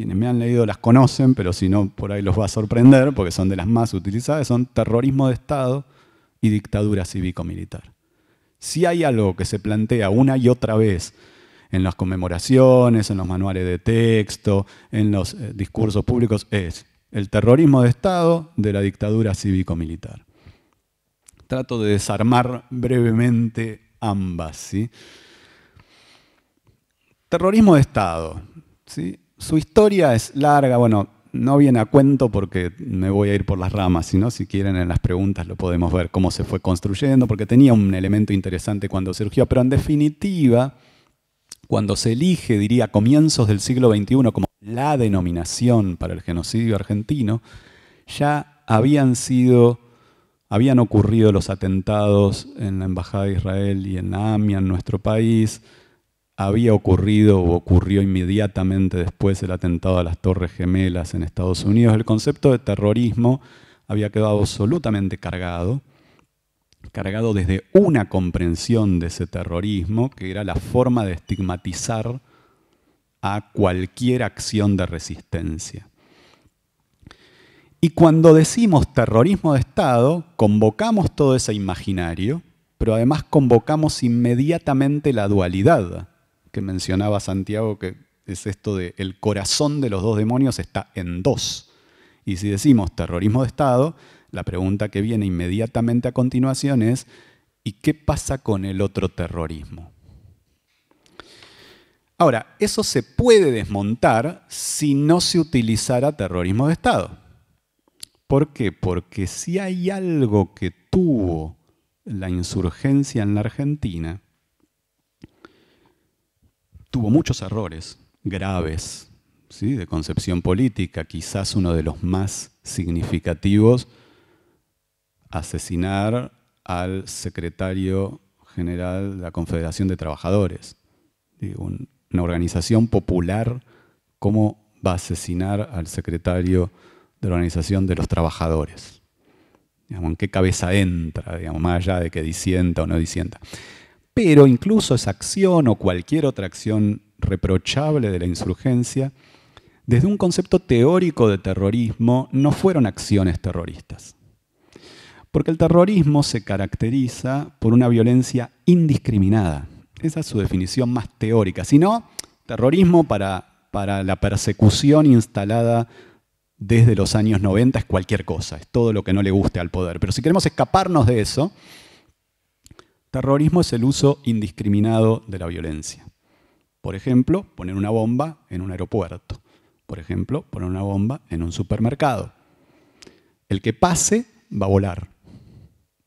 quienes me han leído las conocen, pero si no, por ahí los va a sorprender, porque son de las más utilizadas, son terrorismo de Estado y dictadura cívico-militar. Si hay algo que se plantea una y otra vez en las conmemoraciones, en los manuales de texto, en los eh, discursos públicos, es el terrorismo de Estado de la dictadura cívico-militar. Trato de desarmar brevemente ambas. ¿sí? Terrorismo de Estado. ¿sí? Su historia es larga, bueno, no viene a cuento porque me voy a ir por las ramas, sino si quieren en las preguntas lo podemos ver cómo se fue construyendo, porque tenía un elemento interesante cuando surgió, pero en definitiva, cuando se elige, diría, comienzos del siglo XXI como la denominación para el genocidio argentino, ya habían sido, habían ocurrido los atentados en la Embajada de Israel y en AMIA en nuestro país, había ocurrido o ocurrió inmediatamente después del atentado a las Torres Gemelas en Estados Unidos. El concepto de terrorismo había quedado absolutamente cargado cargado desde una comprensión de ese terrorismo, que era la forma de estigmatizar a cualquier acción de resistencia. Y cuando decimos terrorismo de Estado, convocamos todo ese imaginario, pero además convocamos inmediatamente la dualidad que mencionaba Santiago, que es esto de el corazón de los dos demonios está en dos. Y si decimos terrorismo de Estado, la pregunta que viene inmediatamente a continuación es, ¿y qué pasa con el otro terrorismo? Ahora, eso se puede desmontar si no se utilizara terrorismo de Estado. ¿Por qué? Porque si hay algo que tuvo la insurgencia en la Argentina, tuvo muchos errores graves ¿sí? de concepción política, quizás uno de los más significativos asesinar al secretario general de la Confederación de Trabajadores. una organización popular, ¿cómo va a asesinar al secretario de la Organización de los Trabajadores? ¿En qué cabeza entra, digamos, más allá de que disienta o no disienta? Pero incluso esa acción o cualquier otra acción reprochable de la insurgencia, desde un concepto teórico de terrorismo, no fueron acciones terroristas. Porque el terrorismo se caracteriza por una violencia indiscriminada. Esa es su definición más teórica. Si no, terrorismo para, para la persecución instalada desde los años 90 es cualquier cosa, es todo lo que no le guste al poder. Pero si queremos escaparnos de eso, terrorismo es el uso indiscriminado de la violencia. Por ejemplo, poner una bomba en un aeropuerto. Por ejemplo, poner una bomba en un supermercado. El que pase va a volar.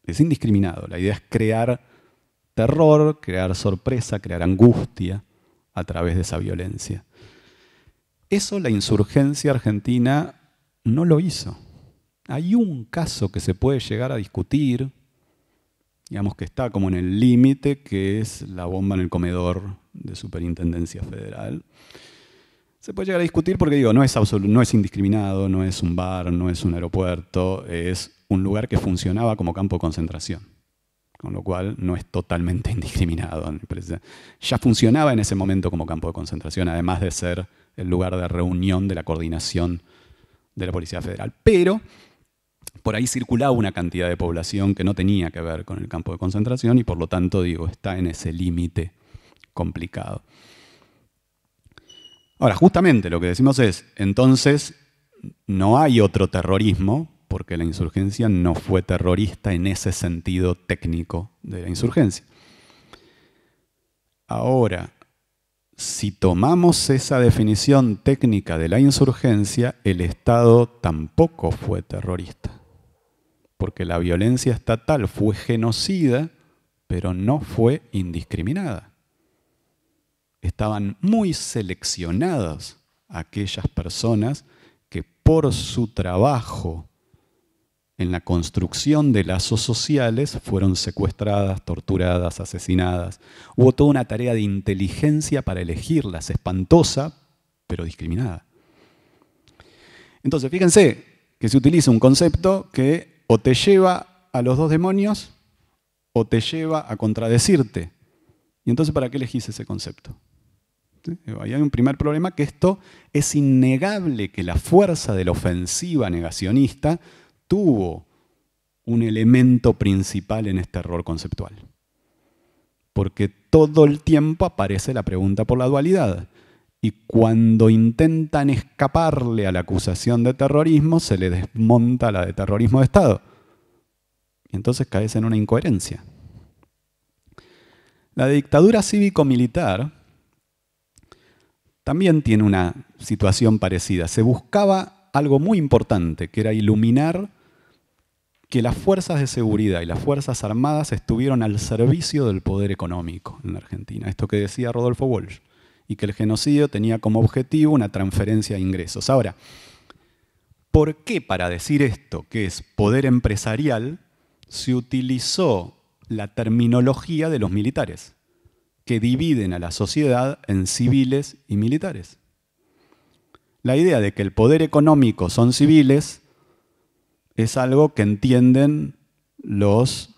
Es indiscriminado. La idea es crear terror, crear sorpresa, crear angustia a través de esa violencia. Eso la insurgencia argentina no lo hizo. Hay un caso que se puede llegar a discutir, digamos que está como en el límite, que es la bomba en el comedor de Superintendencia Federal. Se puede llegar a discutir porque digo, no es, no es indiscriminado, no es un bar, no es un aeropuerto, es un lugar que funcionaba como campo de concentración, con lo cual no es totalmente indiscriminado. Ya funcionaba en ese momento como campo de concentración, además de ser el lugar de reunión de la coordinación de la Policía Federal. Pero por ahí circulaba una cantidad de población que no tenía que ver con el campo de concentración y por lo tanto, digo, está en ese límite complicado. Ahora, justamente lo que decimos es, entonces, no hay otro terrorismo porque la insurgencia no fue terrorista en ese sentido técnico de la insurgencia. Ahora, si tomamos esa definición técnica de la insurgencia, el Estado tampoco fue terrorista, porque la violencia estatal fue genocida, pero no fue indiscriminada. Estaban muy seleccionadas aquellas personas que por su trabajo en la construcción de lazos sociales fueron secuestradas, torturadas, asesinadas. Hubo toda una tarea de inteligencia para elegirlas, espantosa, pero discriminada. Entonces, fíjense que se utiliza un concepto que o te lleva a los dos demonios o te lleva a contradecirte. ¿Y entonces para qué elegís ese concepto? Ahí hay un primer problema que esto es innegable que la fuerza de la ofensiva negacionista tuvo un elemento principal en este error conceptual. Porque todo el tiempo aparece la pregunta por la dualidad. Y cuando intentan escaparle a la acusación de terrorismo, se le desmonta la de terrorismo de Estado. Y entonces caes en una incoherencia. La dictadura cívico-militar también tiene una situación parecida. Se buscaba algo muy importante, que era iluminar que las fuerzas de seguridad y las fuerzas armadas estuvieron al servicio del poder económico en la Argentina. Esto que decía Rodolfo Walsh. Y que el genocidio tenía como objetivo una transferencia de ingresos. Ahora, ¿por qué para decir esto, que es poder empresarial, se utilizó la terminología de los militares, que dividen a la sociedad en civiles y militares? La idea de que el poder económico son civiles es algo que entienden los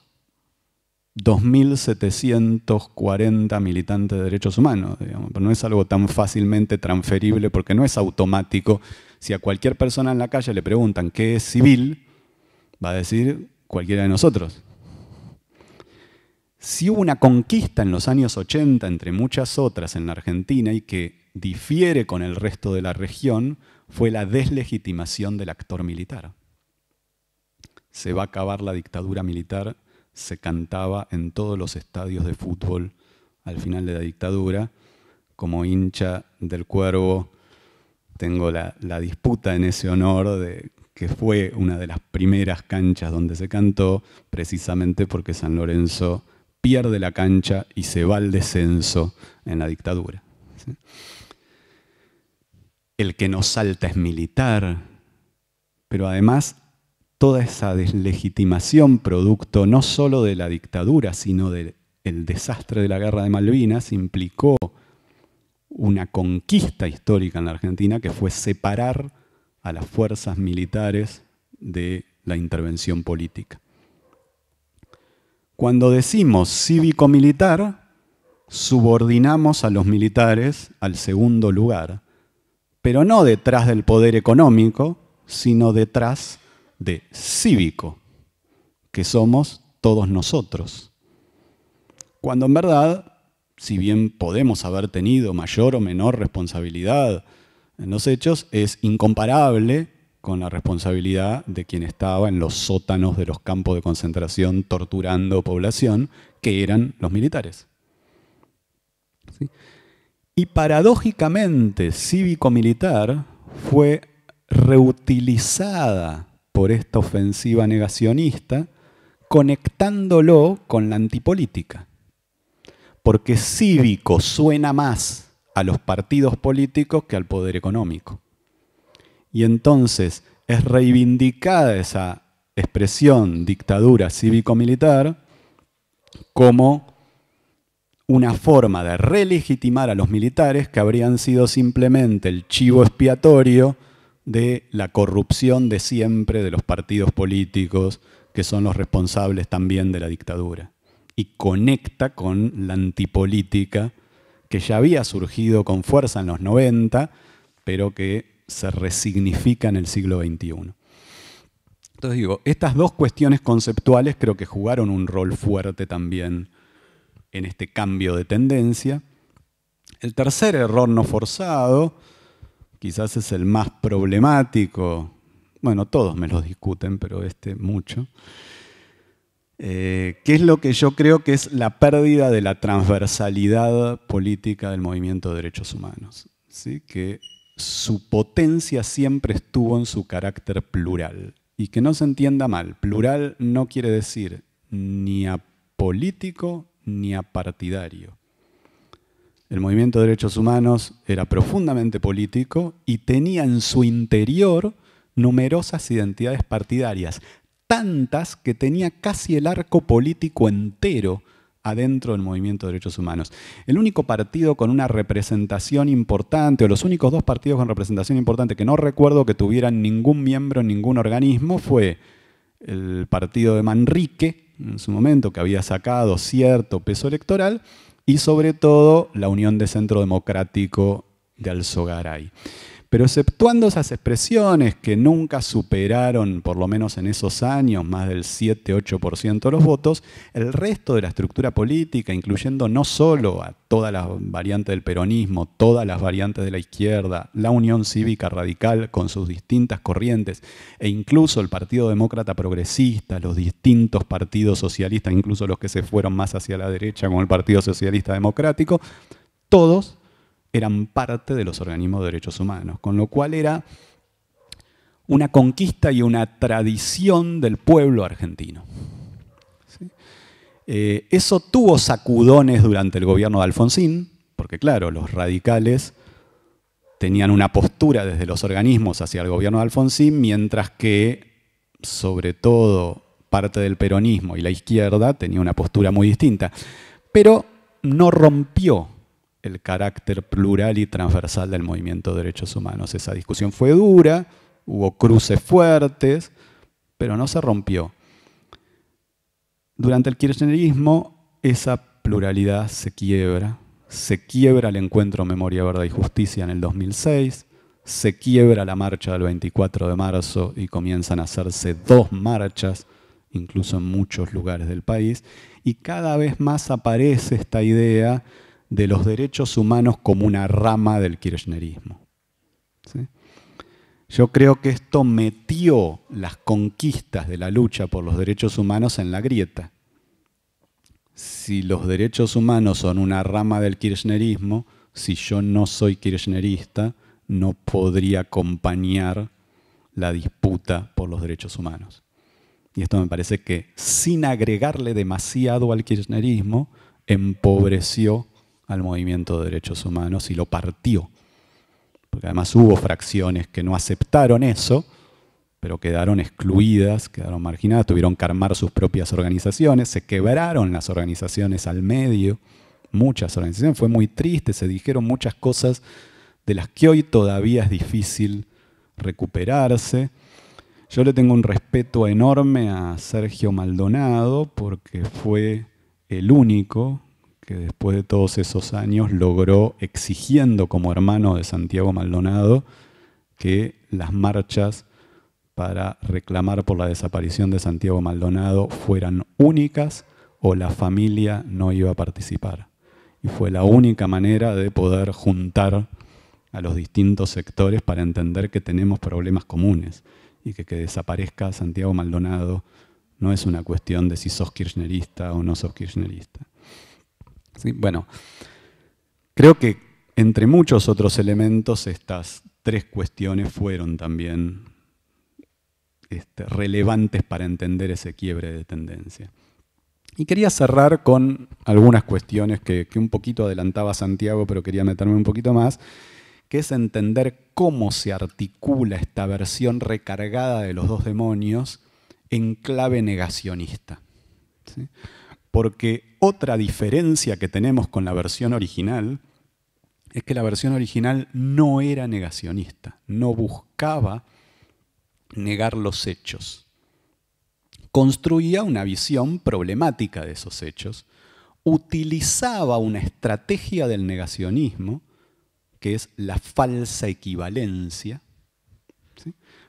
2.740 militantes de derechos humanos, pero no es algo tan fácilmente transferible porque no es automático. Si a cualquier persona en la calle le preguntan qué es civil, va a decir cualquiera de nosotros. Si hubo una conquista en los años 80, entre muchas otras en la Argentina, y que difiere con el resto de la región, fue la deslegitimación del actor militar. Se va a acabar la dictadura militar, se cantaba en todos los estadios de fútbol al final de la dictadura. Como hincha del cuervo, tengo la, disputa en ese honor de que fue una de las primeras canchas donde se cantó, precisamente porque San Lorenzo pierde la cancha y se va al descenso en la dictadura. El que nos salta es militar, pero además toda esa deslegitimación producto no solo de la dictadura, sino del desastre de la guerra de Malvinas implicó una conquista histórica en la Argentina que fue separar a las fuerzas militares de la intervención política. Cuando decimos cívico-militar, subordinamos a los militares al segundo lugar, pero no detrás del poder económico, sino detrás de cívico, que somos todos nosotros. Cuando en verdad, si bien podemos haber tenido mayor o menor responsabilidad en los hechos, es incomparable con la responsabilidad de quien estaba en los sótanos de los campos de concentración torturando población, que eran los militares. Y paradójicamente, cívico-militar fue reutilizada por esta ofensiva negacionista, conectándolo con la antipolítica. Porque cívico suena más a los partidos políticos que al poder económico. Y entonces es reivindicada esa expresión dictadura cívico-militar como una forma de relegitimar a los militares que habrían sido simplemente el chivo expiatorio de la corrupción de siempre de los partidos políticos, que son los responsables también de la dictadura. Y conecta con la antipolítica que ya había surgido con fuerza en los 90, pero que se resignifica en el siglo XXI. Entonces digo, estas dos cuestiones conceptuales creo que jugaron un rol fuerte también en este cambio de tendencia. El tercer error no forzado, quizás es el más problemático, bueno, todos me los discuten, pero este mucho, eh, que es lo que yo creo que es la pérdida de la transversalidad política del movimiento de derechos humanos. ¿sí? Que su potencia siempre estuvo en su carácter plural. Y que no se entienda mal, plural no quiere decir ni a político ni a partidario. El movimiento de derechos humanos era profundamente político y tenía en su interior numerosas identidades partidarias, tantas que tenía casi el arco político entero adentro del movimiento de derechos humanos. El único partido con una representación importante, o los únicos dos partidos con representación importante que no recuerdo que tuvieran ningún miembro en ningún organismo, fue el partido de Manrique, en su momento, que había sacado cierto peso electoral, y sobre todo la Unión de Centro Democrático de Alzogaray. Pero exceptuando esas expresiones que nunca superaron, por lo menos en esos años, más del 7-8% de los votos, el resto de la estructura política, incluyendo no solo a todas las variantes del peronismo, todas las variantes de la izquierda, la Unión Cívica Radical con sus distintas corrientes, e incluso el Partido Demócrata Progresista, los distintos partidos socialistas, incluso los que se fueron más hacia la derecha, como el Partido Socialista Democrático, todos eran parte de los organismos de derechos humanos, con lo cual era una conquista y una tradición del pueblo argentino. Eh, eso tuvo sacudones durante el gobierno de Alfonsín, porque claro, los radicales tenían una postura desde los organismos hacia el gobierno de Alfonsín, mientras que, sobre todo, parte del peronismo y la izquierda tenía una postura muy distinta. Pero no rompió el carácter plural y transversal del movimiento de derechos humanos. Esa discusión fue dura, hubo cruces fuertes, pero no se rompió. Durante el kirchnerismo esa pluralidad se quiebra, se quiebra el encuentro Memoria, Verdad y Justicia en el 2006, se quiebra la marcha del 24 de marzo y comienzan a hacerse dos marchas, incluso en muchos lugares del país, y cada vez más aparece esta idea de los derechos humanos como una rama del kirchnerismo. Yo creo que esto metió las conquistas de la lucha por los derechos humanos en la grieta. Si los derechos humanos son una rama del kirchnerismo, si yo no soy kirchnerista, no podría acompañar la disputa por los derechos humanos. Y esto me parece que sin agregarle demasiado al kirchnerismo, empobreció al movimiento de derechos humanos y lo partió. Porque además hubo fracciones que no aceptaron eso, pero quedaron excluidas, quedaron marginadas, tuvieron que armar sus propias organizaciones, se quebraron las organizaciones al medio, muchas organizaciones, fue muy triste, se dijeron muchas cosas de las que hoy todavía es difícil recuperarse. Yo le tengo un respeto enorme a Sergio Maldonado porque fue el único que después de todos esos años logró, exigiendo como hermano de Santiago Maldonado, que las marchas para reclamar por la desaparición de Santiago Maldonado fueran únicas o la familia no iba a participar. Y fue la única manera de poder juntar a los distintos sectores para entender que tenemos problemas comunes y que que desaparezca Santiago Maldonado no es una cuestión de si sos kirchnerista o no sos kirchnerista. Bueno, creo que entre muchos otros elementos estas tres cuestiones fueron también este, relevantes para entender ese quiebre de tendencia. Y quería cerrar con algunas cuestiones que, que un poquito adelantaba Santiago, pero quería meterme un poquito más, que es entender cómo se articula esta versión recargada de los dos demonios en clave negacionista. Porque otra diferencia que tenemos con la versión original es que la versión original no era negacionista, no buscaba negar los hechos. Construía una visión problemática de esos hechos, utilizaba una estrategia del negacionismo que es la falsa equivalencia,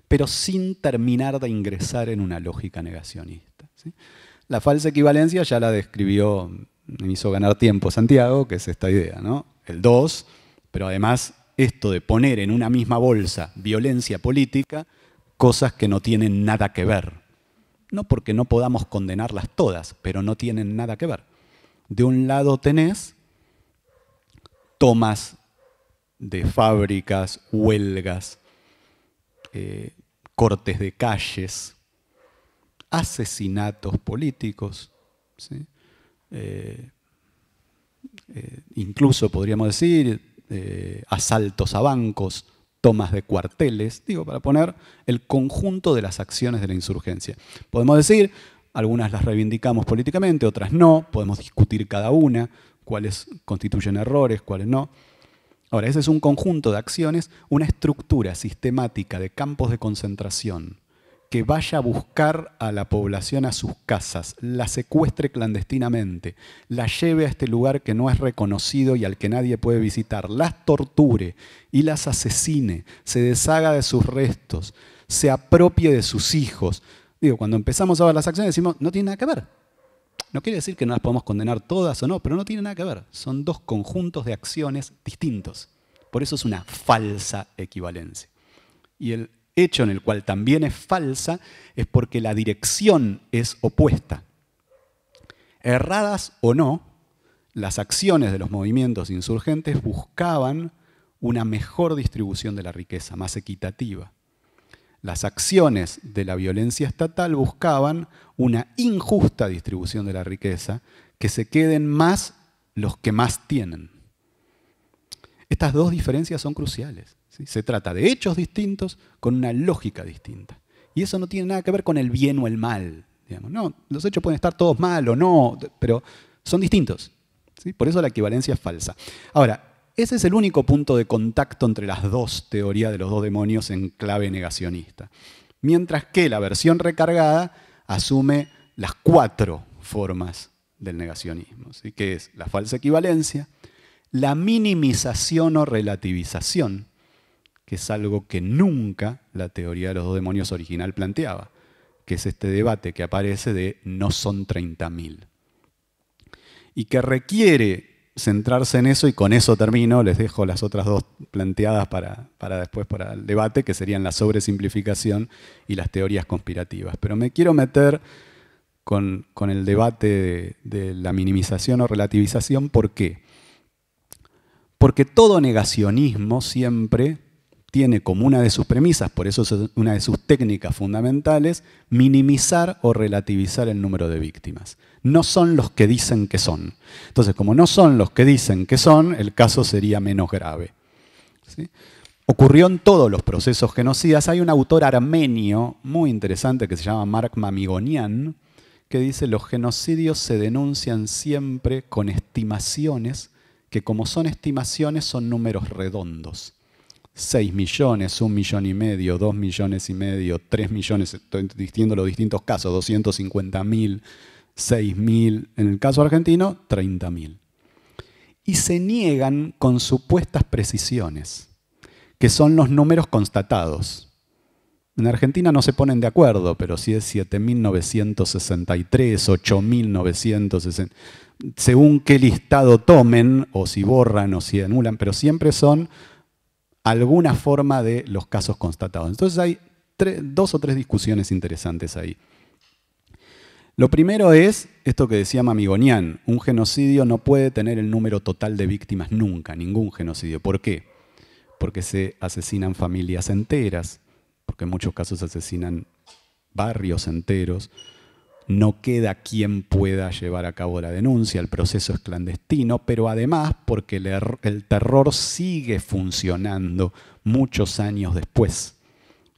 pero sin terminar de ingresar en una lógica negacionista. La falsa equivalencia ya la describió, me hizo ganar tiempo Santiago, que es esta idea, ¿no? El 2, pero además esto de poner en una misma bolsa violencia política, cosas que no tienen nada que ver. No porque no podamos condenarlas todas, pero no tienen nada que ver. De un lado tenés tomas de fábricas, huelgas, eh, cortes de calles, asesinatos políticos, eh, eh, incluso podríamos decir asaltos a bancos, tomas de cuarteles, digo, para poner el conjunto de las acciones de la insurgencia. Podemos decir, algunas las reivindicamos políticamente, otras no, podemos discutir cada una, cuáles constituyen errores, cuáles no. Ahora, ese es un conjunto de acciones, una estructura sistemática de campos de concentración que vaya a buscar a la población a sus casas, la secuestre clandestinamente, la lleve a este lugar que no es reconocido y al que nadie puede visitar, las torture y las asesine, se deshaga de sus restos, se apropie de sus hijos. Digo, cuando empezamos a ver las acciones decimos, no tiene nada que ver. No quiere decir que no las podemos condenar todas o no, pero no tiene nada que ver. Son dos conjuntos de acciones distintos. Por eso es una falsa equivalencia. Y el hecho en el cual también es falsa es porque la dirección es opuesta. Erradas o no, las acciones de los movimientos insurgentes buscaban una mejor distribución de la riqueza, más equitativa las acciones de la violencia estatal buscaban una injusta distribución de la riqueza, que se queden más los que más tienen. Estas dos diferencias son cruciales. Se trata de hechos distintos con una lógica distinta. Y eso no tiene nada que ver con el bien o el mal. No, los hechos pueden estar todos mal o no, pero son distintos. Por eso la equivalencia es falsa. Ahora, ese es el único punto de contacto entre las dos teorías de los dos demonios en clave negacionista. Mientras que la versión recargada asume las cuatro formas del negacionismo, ¿sí? que es la falsa equivalencia, la minimización o relativización, que es algo que nunca la teoría de los dos demonios original planteaba, que es este debate que aparece de no son 30.000, y que requiere centrarse en eso y con eso termino, les dejo las otras dos planteadas para, después para el debate, que serían la sobresimplificación y las teorías conspirativas. Pero me quiero meter con, el debate de, la minimización o relativización, ¿por qué? Porque todo negacionismo siempre tiene como una de sus premisas, por eso es una de sus técnicas fundamentales, minimizar o relativizar el número de víctimas. No son los que dicen que son. Entonces, como no son los que dicen que son, el caso sería menos grave. Ocurrió en todos los procesos genocidas. Hay un autor armenio muy interesante que se llama Mark Mamigonian, que dice los genocidios se denuncian siempre con estimaciones, que como son estimaciones son números redondos. 6 millones, 1 millón y medio, 2 millones y medio, 3 millones, estoy distinguiendo los distintos casos, 250 mil, 6 mil, en el caso argentino, 30 mil. Y se niegan con supuestas precisiones, que son los números constatados. En Argentina no se ponen de acuerdo, pero si es 7.963, 8.960, según qué listado tomen, o si borran o si anulan, pero siempre son alguna forma de los casos constatados. Entonces hay dos o tres discusiones interesantes ahí. Lo primero es esto que decía Mamigonian, un genocidio no puede tener el número total de víctimas nunca, ningún genocidio. ¿Por qué? Porque se asesinan familias enteras, porque en muchos casos se asesinan barrios enteros, no queda quien pueda llevar a cabo la denuncia, el proceso es clandestino, pero además porque el, terror sigue funcionando muchos años después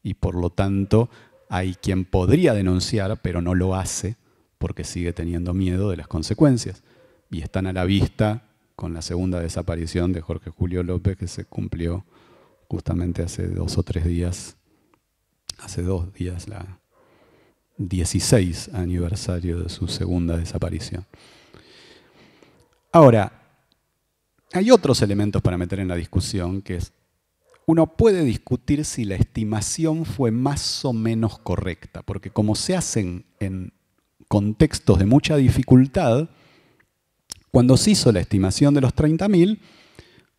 y por lo tanto hay quien podría denunciar, pero no lo hace porque sigue teniendo miedo de las consecuencias. Y están a la vista con la segunda desaparición de Jorge Julio López que se cumplió justamente hace dos o tres días, hace dos días la, 16 aniversario de su segunda desaparición. Ahora, hay otros elementos para meter en la discusión, que es, uno puede discutir si la estimación fue más o menos correcta, porque como se hacen en contextos de mucha dificultad, cuando se hizo la estimación de los 30.000,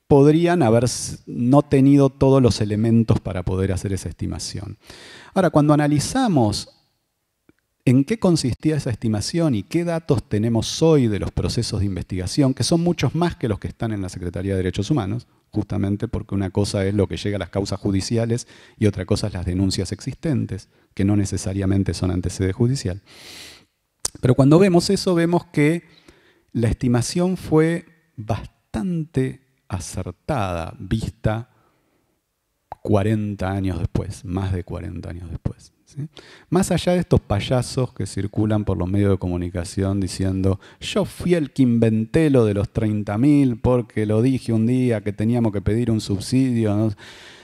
podrían haber no tenido todos los elementos para poder hacer esa estimación. Ahora, cuando analizamos en qué consistía esa estimación y qué datos tenemos hoy de los procesos de investigación, que son muchos más que los que están en la Secretaría de Derechos Humanos, justamente porque una cosa es lo que llega a las causas judiciales y otra cosa es las denuncias existentes, que no necesariamente son antecedentes judicial. Pero cuando vemos eso, vemos que la estimación fue bastante acertada, vista 40 años después, más de 40 años después. Más allá de estos payasos que circulan por los medios de comunicación diciendo, yo fui el que inventé lo de los 30.000 porque lo dije un día que teníamos que pedir un subsidio,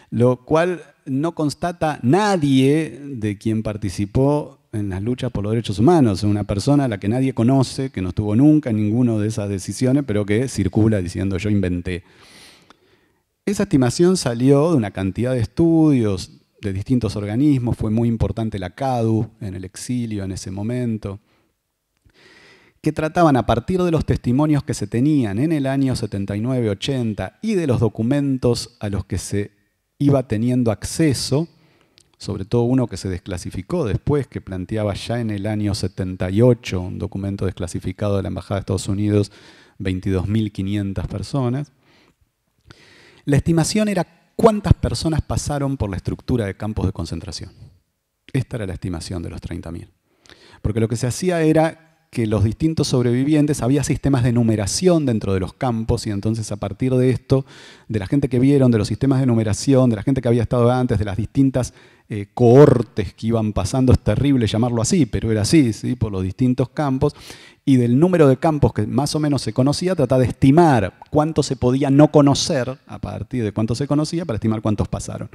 lo cual no constata nadie de quien participó en las luchas por los derechos humanos, una persona a la que nadie conoce, que no estuvo nunca en ninguna de esas decisiones, pero que circula diciendo yo inventé. Esa estimación salió de una cantidad de estudios, de distintos organismos, fue muy importante la CADU en el exilio en ese momento, que trataban a partir de los testimonios que se tenían en el año 79-80 y de los documentos a los que se iba teniendo acceso, sobre todo uno que se desclasificó después, que planteaba ya en el año 78 un documento desclasificado de la Embajada de Estados Unidos, 22.500 personas. La estimación era ¿Cuántas personas pasaron por la estructura de campos de concentración? Esta era la estimación de los 30.000. Porque lo que se hacía era que los distintos sobrevivientes, había sistemas de numeración dentro de los campos y entonces a partir de esto, de la gente que vieron, de los sistemas de numeración, de la gente que había estado antes, de las distintas eh, cohortes que iban pasando, es terrible llamarlo así, pero era así, ¿sí? por los distintos campos, y del número de campos que más o menos se conocía, trata de estimar cuánto se podía no conocer a partir de cuánto se conocía para estimar cuántos pasaron.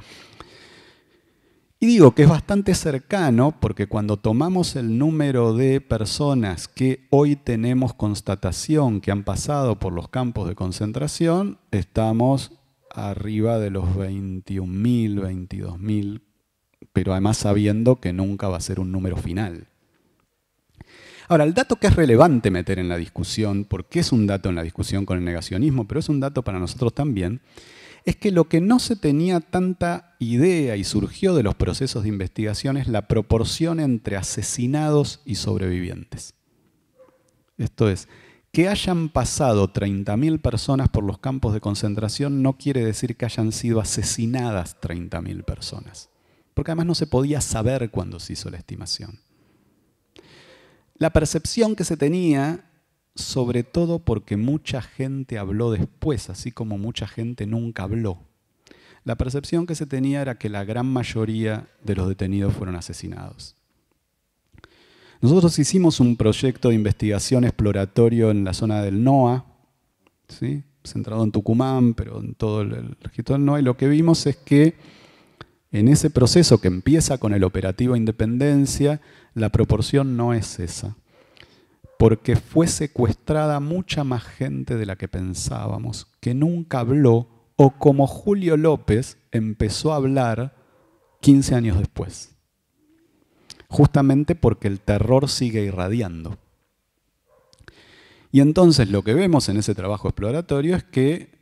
Y digo que es bastante cercano porque cuando tomamos el número de personas que hoy tenemos constatación que han pasado por los campos de concentración, estamos arriba de los 21.000, 22.000, pero además sabiendo que nunca va a ser un número final. Ahora, el dato que es relevante meter en la discusión, porque es un dato en la discusión con el negacionismo, pero es un dato para nosotros también, es que lo que no se tenía tanta idea y surgió de los procesos de investigación es la proporción entre asesinados y sobrevivientes. Esto es, que hayan pasado 30.000 personas por los campos de concentración no quiere decir que hayan sido asesinadas 30.000 personas, porque además no se podía saber cuándo se hizo la estimación. La percepción que se tenía sobre todo porque mucha gente habló después, así como mucha gente nunca habló. La percepción que se tenía era que la gran mayoría de los detenidos fueron asesinados. Nosotros hicimos un proyecto de investigación exploratorio en la zona del NOA, ¿sí? centrado en Tucumán, pero en todo el registro del NOA, y lo que vimos es que en ese proceso que empieza con el operativo Independencia, la proporción no es esa porque fue secuestrada mucha más gente de la que pensábamos, que nunca habló o como Julio López empezó a hablar 15 años después. Justamente porque el terror sigue irradiando. Y entonces lo que vemos en ese trabajo exploratorio es que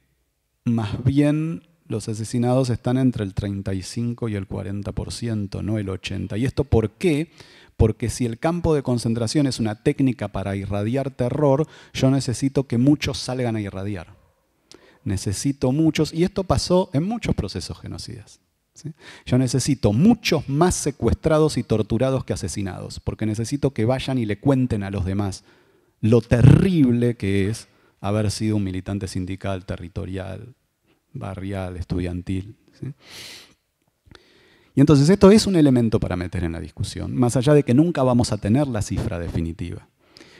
más bien los asesinados están entre el 35 y el 40%, no el 80%. ¿Y esto por qué? porque si el campo de concentración es una técnica para irradiar terror, yo necesito que muchos salgan a irradiar. Necesito muchos, y esto pasó en muchos procesos genocidas. Yo necesito muchos más secuestrados y torturados que asesinados, porque necesito que vayan y le cuenten a los demás lo terrible que es haber sido un militante sindical, territorial, barrial, estudiantil. Y entonces esto es un elemento para meter en la discusión, más allá de que nunca vamos a tener la cifra definitiva.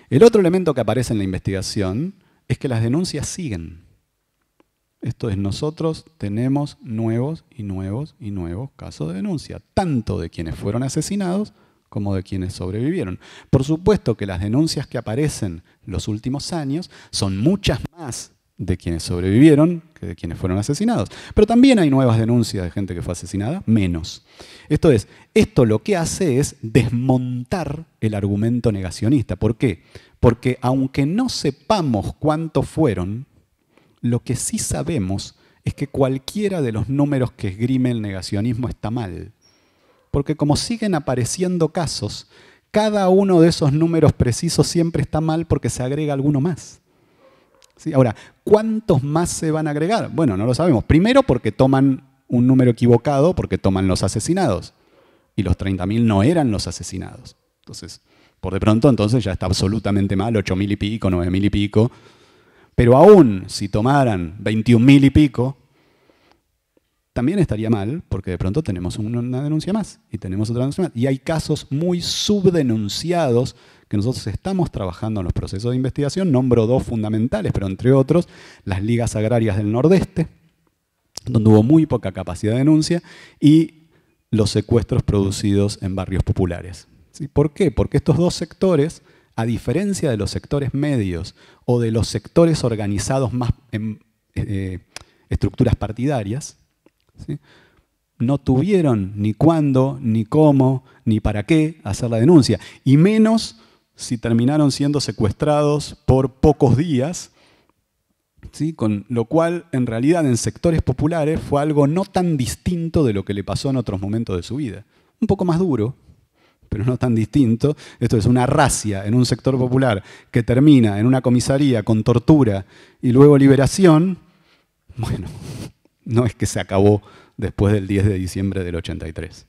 El otro elemento que aparece en la investigación es que las denuncias siguen. Esto es, nosotros tenemos nuevos y nuevos y nuevos casos de denuncia, tanto de quienes fueron asesinados como de quienes sobrevivieron. Por supuesto que las denuncias que aparecen los últimos años son muchas más de quienes sobrevivieron que de quienes fueron asesinados. Pero también hay nuevas denuncias de gente que fue asesinada, menos. Esto es, esto lo que hace es desmontar el argumento negacionista. ¿Por qué? Porque aunque no sepamos cuántos fueron, lo que sí sabemos es que cualquiera de los números que esgrime el negacionismo está mal. Porque como siguen apareciendo casos, cada uno de esos números precisos siempre está mal porque se agrega alguno más. Ahora, ¿cuántos más se van a agregar? Bueno, no lo sabemos. Primero porque toman un número equivocado, porque toman los asesinados. Y los 30.000 no eran los asesinados. Entonces, por de pronto, entonces ya está absolutamente mal, 8.000 y pico, 9.000 y pico. Pero aún si tomaran 21.000 y pico, también estaría mal, porque de pronto tenemos una denuncia más y tenemos otra denuncia más. Y hay casos muy subdenunciados que nosotros estamos trabajando en los procesos de investigación. Nombro dos fundamentales, pero entre otros, las ligas agrarias del Nordeste, donde hubo muy poca capacidad de denuncia, y los secuestros producidos en barrios populares. ¿Por qué? Porque estos dos sectores, a diferencia de los sectores medios o de los sectores organizados más en eh, estructuras partidarias, no tuvieron ni cuándo, ni cómo, ni para qué hacer la denuncia, y menos si terminaron siendo secuestrados por pocos días, ¿sí? con lo cual en realidad en sectores populares fue algo no tan distinto de lo que le pasó en otros momentos de su vida. Un poco más duro, pero no tan distinto. Esto es una racia en un sector popular que termina en una comisaría con tortura y luego liberación. Bueno, no es que se acabó después del 10 de diciembre del 83.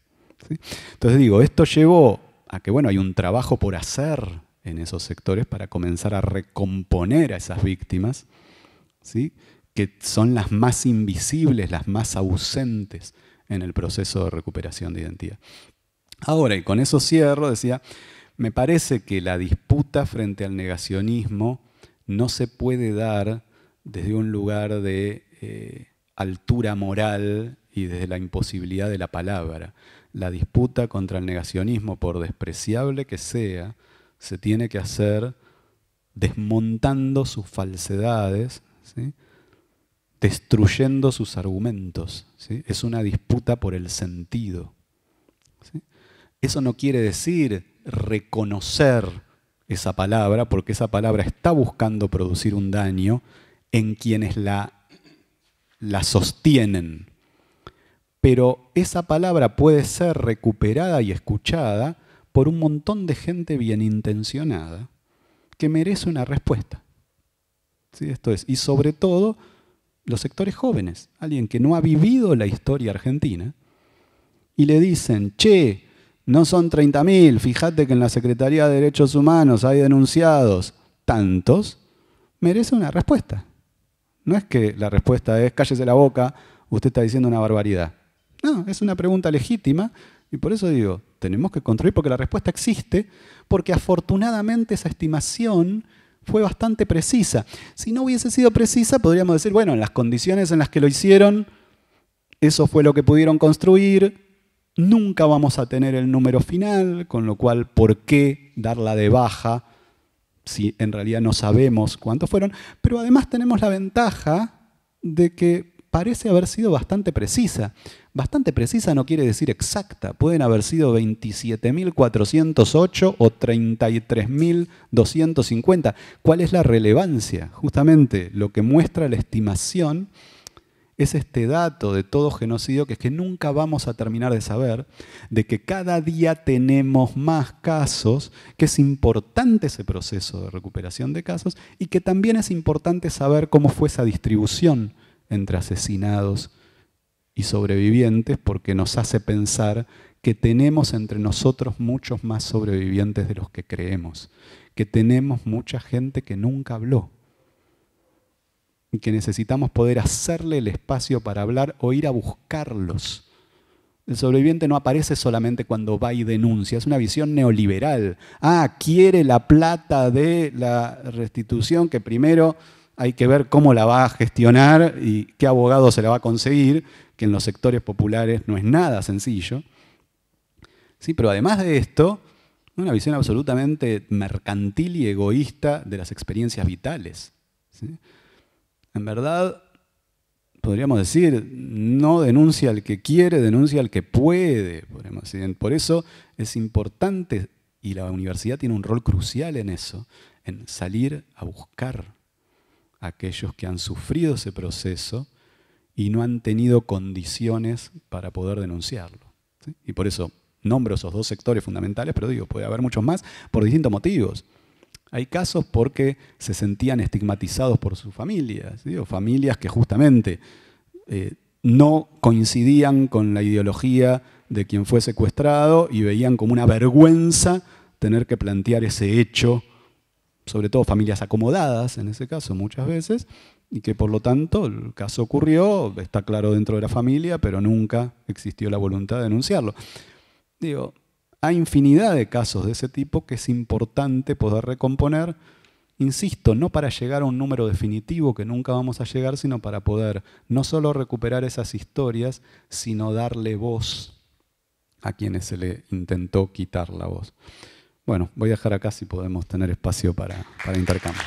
Entonces digo, esto llevó a que bueno, hay un trabajo por hacer en esos sectores para comenzar a recomponer a esas víctimas, ¿sí? que son las más invisibles, las más ausentes en el proceso de recuperación de identidad. Ahora, y con eso cierro, decía, me parece que la disputa frente al negacionismo no se puede dar desde un lugar de eh, altura moral y desde la imposibilidad de la palabra. La disputa contra el negacionismo, por despreciable que sea, se tiene que hacer desmontando sus falsedades, destruyendo sus argumentos. Es una disputa por el sentido. Eso no quiere decir reconocer esa palabra, porque esa palabra está buscando producir un daño en quienes la, la sostienen. Pero esa palabra puede ser recuperada y escuchada por un montón de gente bien intencionada que merece una respuesta. ¿Sí? Esto es, y sobre todo los sectores jóvenes, alguien que no ha vivido la historia argentina, y le dicen, che, no son 30.000, fíjate que en la Secretaría de Derechos Humanos hay denunciados tantos, merece una respuesta. No es que la respuesta es cállese la boca, usted está diciendo una barbaridad. No, es una pregunta legítima y por eso digo, tenemos que construir porque la respuesta existe, porque afortunadamente esa estimación fue bastante precisa. Si no hubiese sido precisa, podríamos decir, bueno, en las condiciones en las que lo hicieron, eso fue lo que pudieron construir, nunca vamos a tener el número final, con lo cual, ¿por qué darla de baja si en realidad no sabemos cuántos fueron? Pero además tenemos la ventaja de que parece haber sido bastante precisa. Bastante precisa no quiere decir exacta. Pueden haber sido 27.408 o 33.250. ¿Cuál es la relevancia? Justamente lo que muestra la estimación es este dato de todo genocidio que es que nunca vamos a terminar de saber, de que cada día tenemos más casos, que es importante ese proceso de recuperación de casos y que también es importante saber cómo fue esa distribución entre asesinados y sobrevivientes porque nos hace pensar que tenemos entre nosotros muchos más sobrevivientes de los que creemos, que tenemos mucha gente que nunca habló que necesitamos poder hacerle el espacio para hablar o ir a buscarlos. El sobreviviente no aparece solamente cuando va y denuncia, es una visión neoliberal. Ah, quiere la plata de la restitución que primero hay que ver cómo la va a gestionar y qué abogado se la va a conseguir, que en los sectores populares no es nada sencillo. Sí, pero además de esto, una visión absolutamente mercantil y egoísta de las experiencias vitales. En verdad, podríamos decir, no denuncia al que quiere, denuncia al que puede. Por eso es importante, y la universidad tiene un rol crucial en eso, en salir a buscar aquellos que han sufrido ese proceso y no han tenido condiciones para poder denunciarlo. Y por eso nombro esos dos sectores fundamentales, pero digo, puede haber muchos más por distintos motivos. Hay casos porque se sentían estigmatizados por sus familias, familias que justamente eh, no coincidían con la ideología de quien fue secuestrado y veían como una vergüenza tener que plantear ese hecho sobre todo familias acomodadas en ese caso muchas veces, y que por lo tanto el caso ocurrió, está claro dentro de la familia, pero nunca existió la voluntad de denunciarlo. Digo, hay infinidad de casos de ese tipo que es importante poder recomponer, insisto, no para llegar a un número definitivo que nunca vamos a llegar, sino para poder no solo recuperar esas historias, sino darle voz a quienes se le intentó quitar la voz. Bueno, voy a dejar acá si podemos tener espacio para, para intercambio.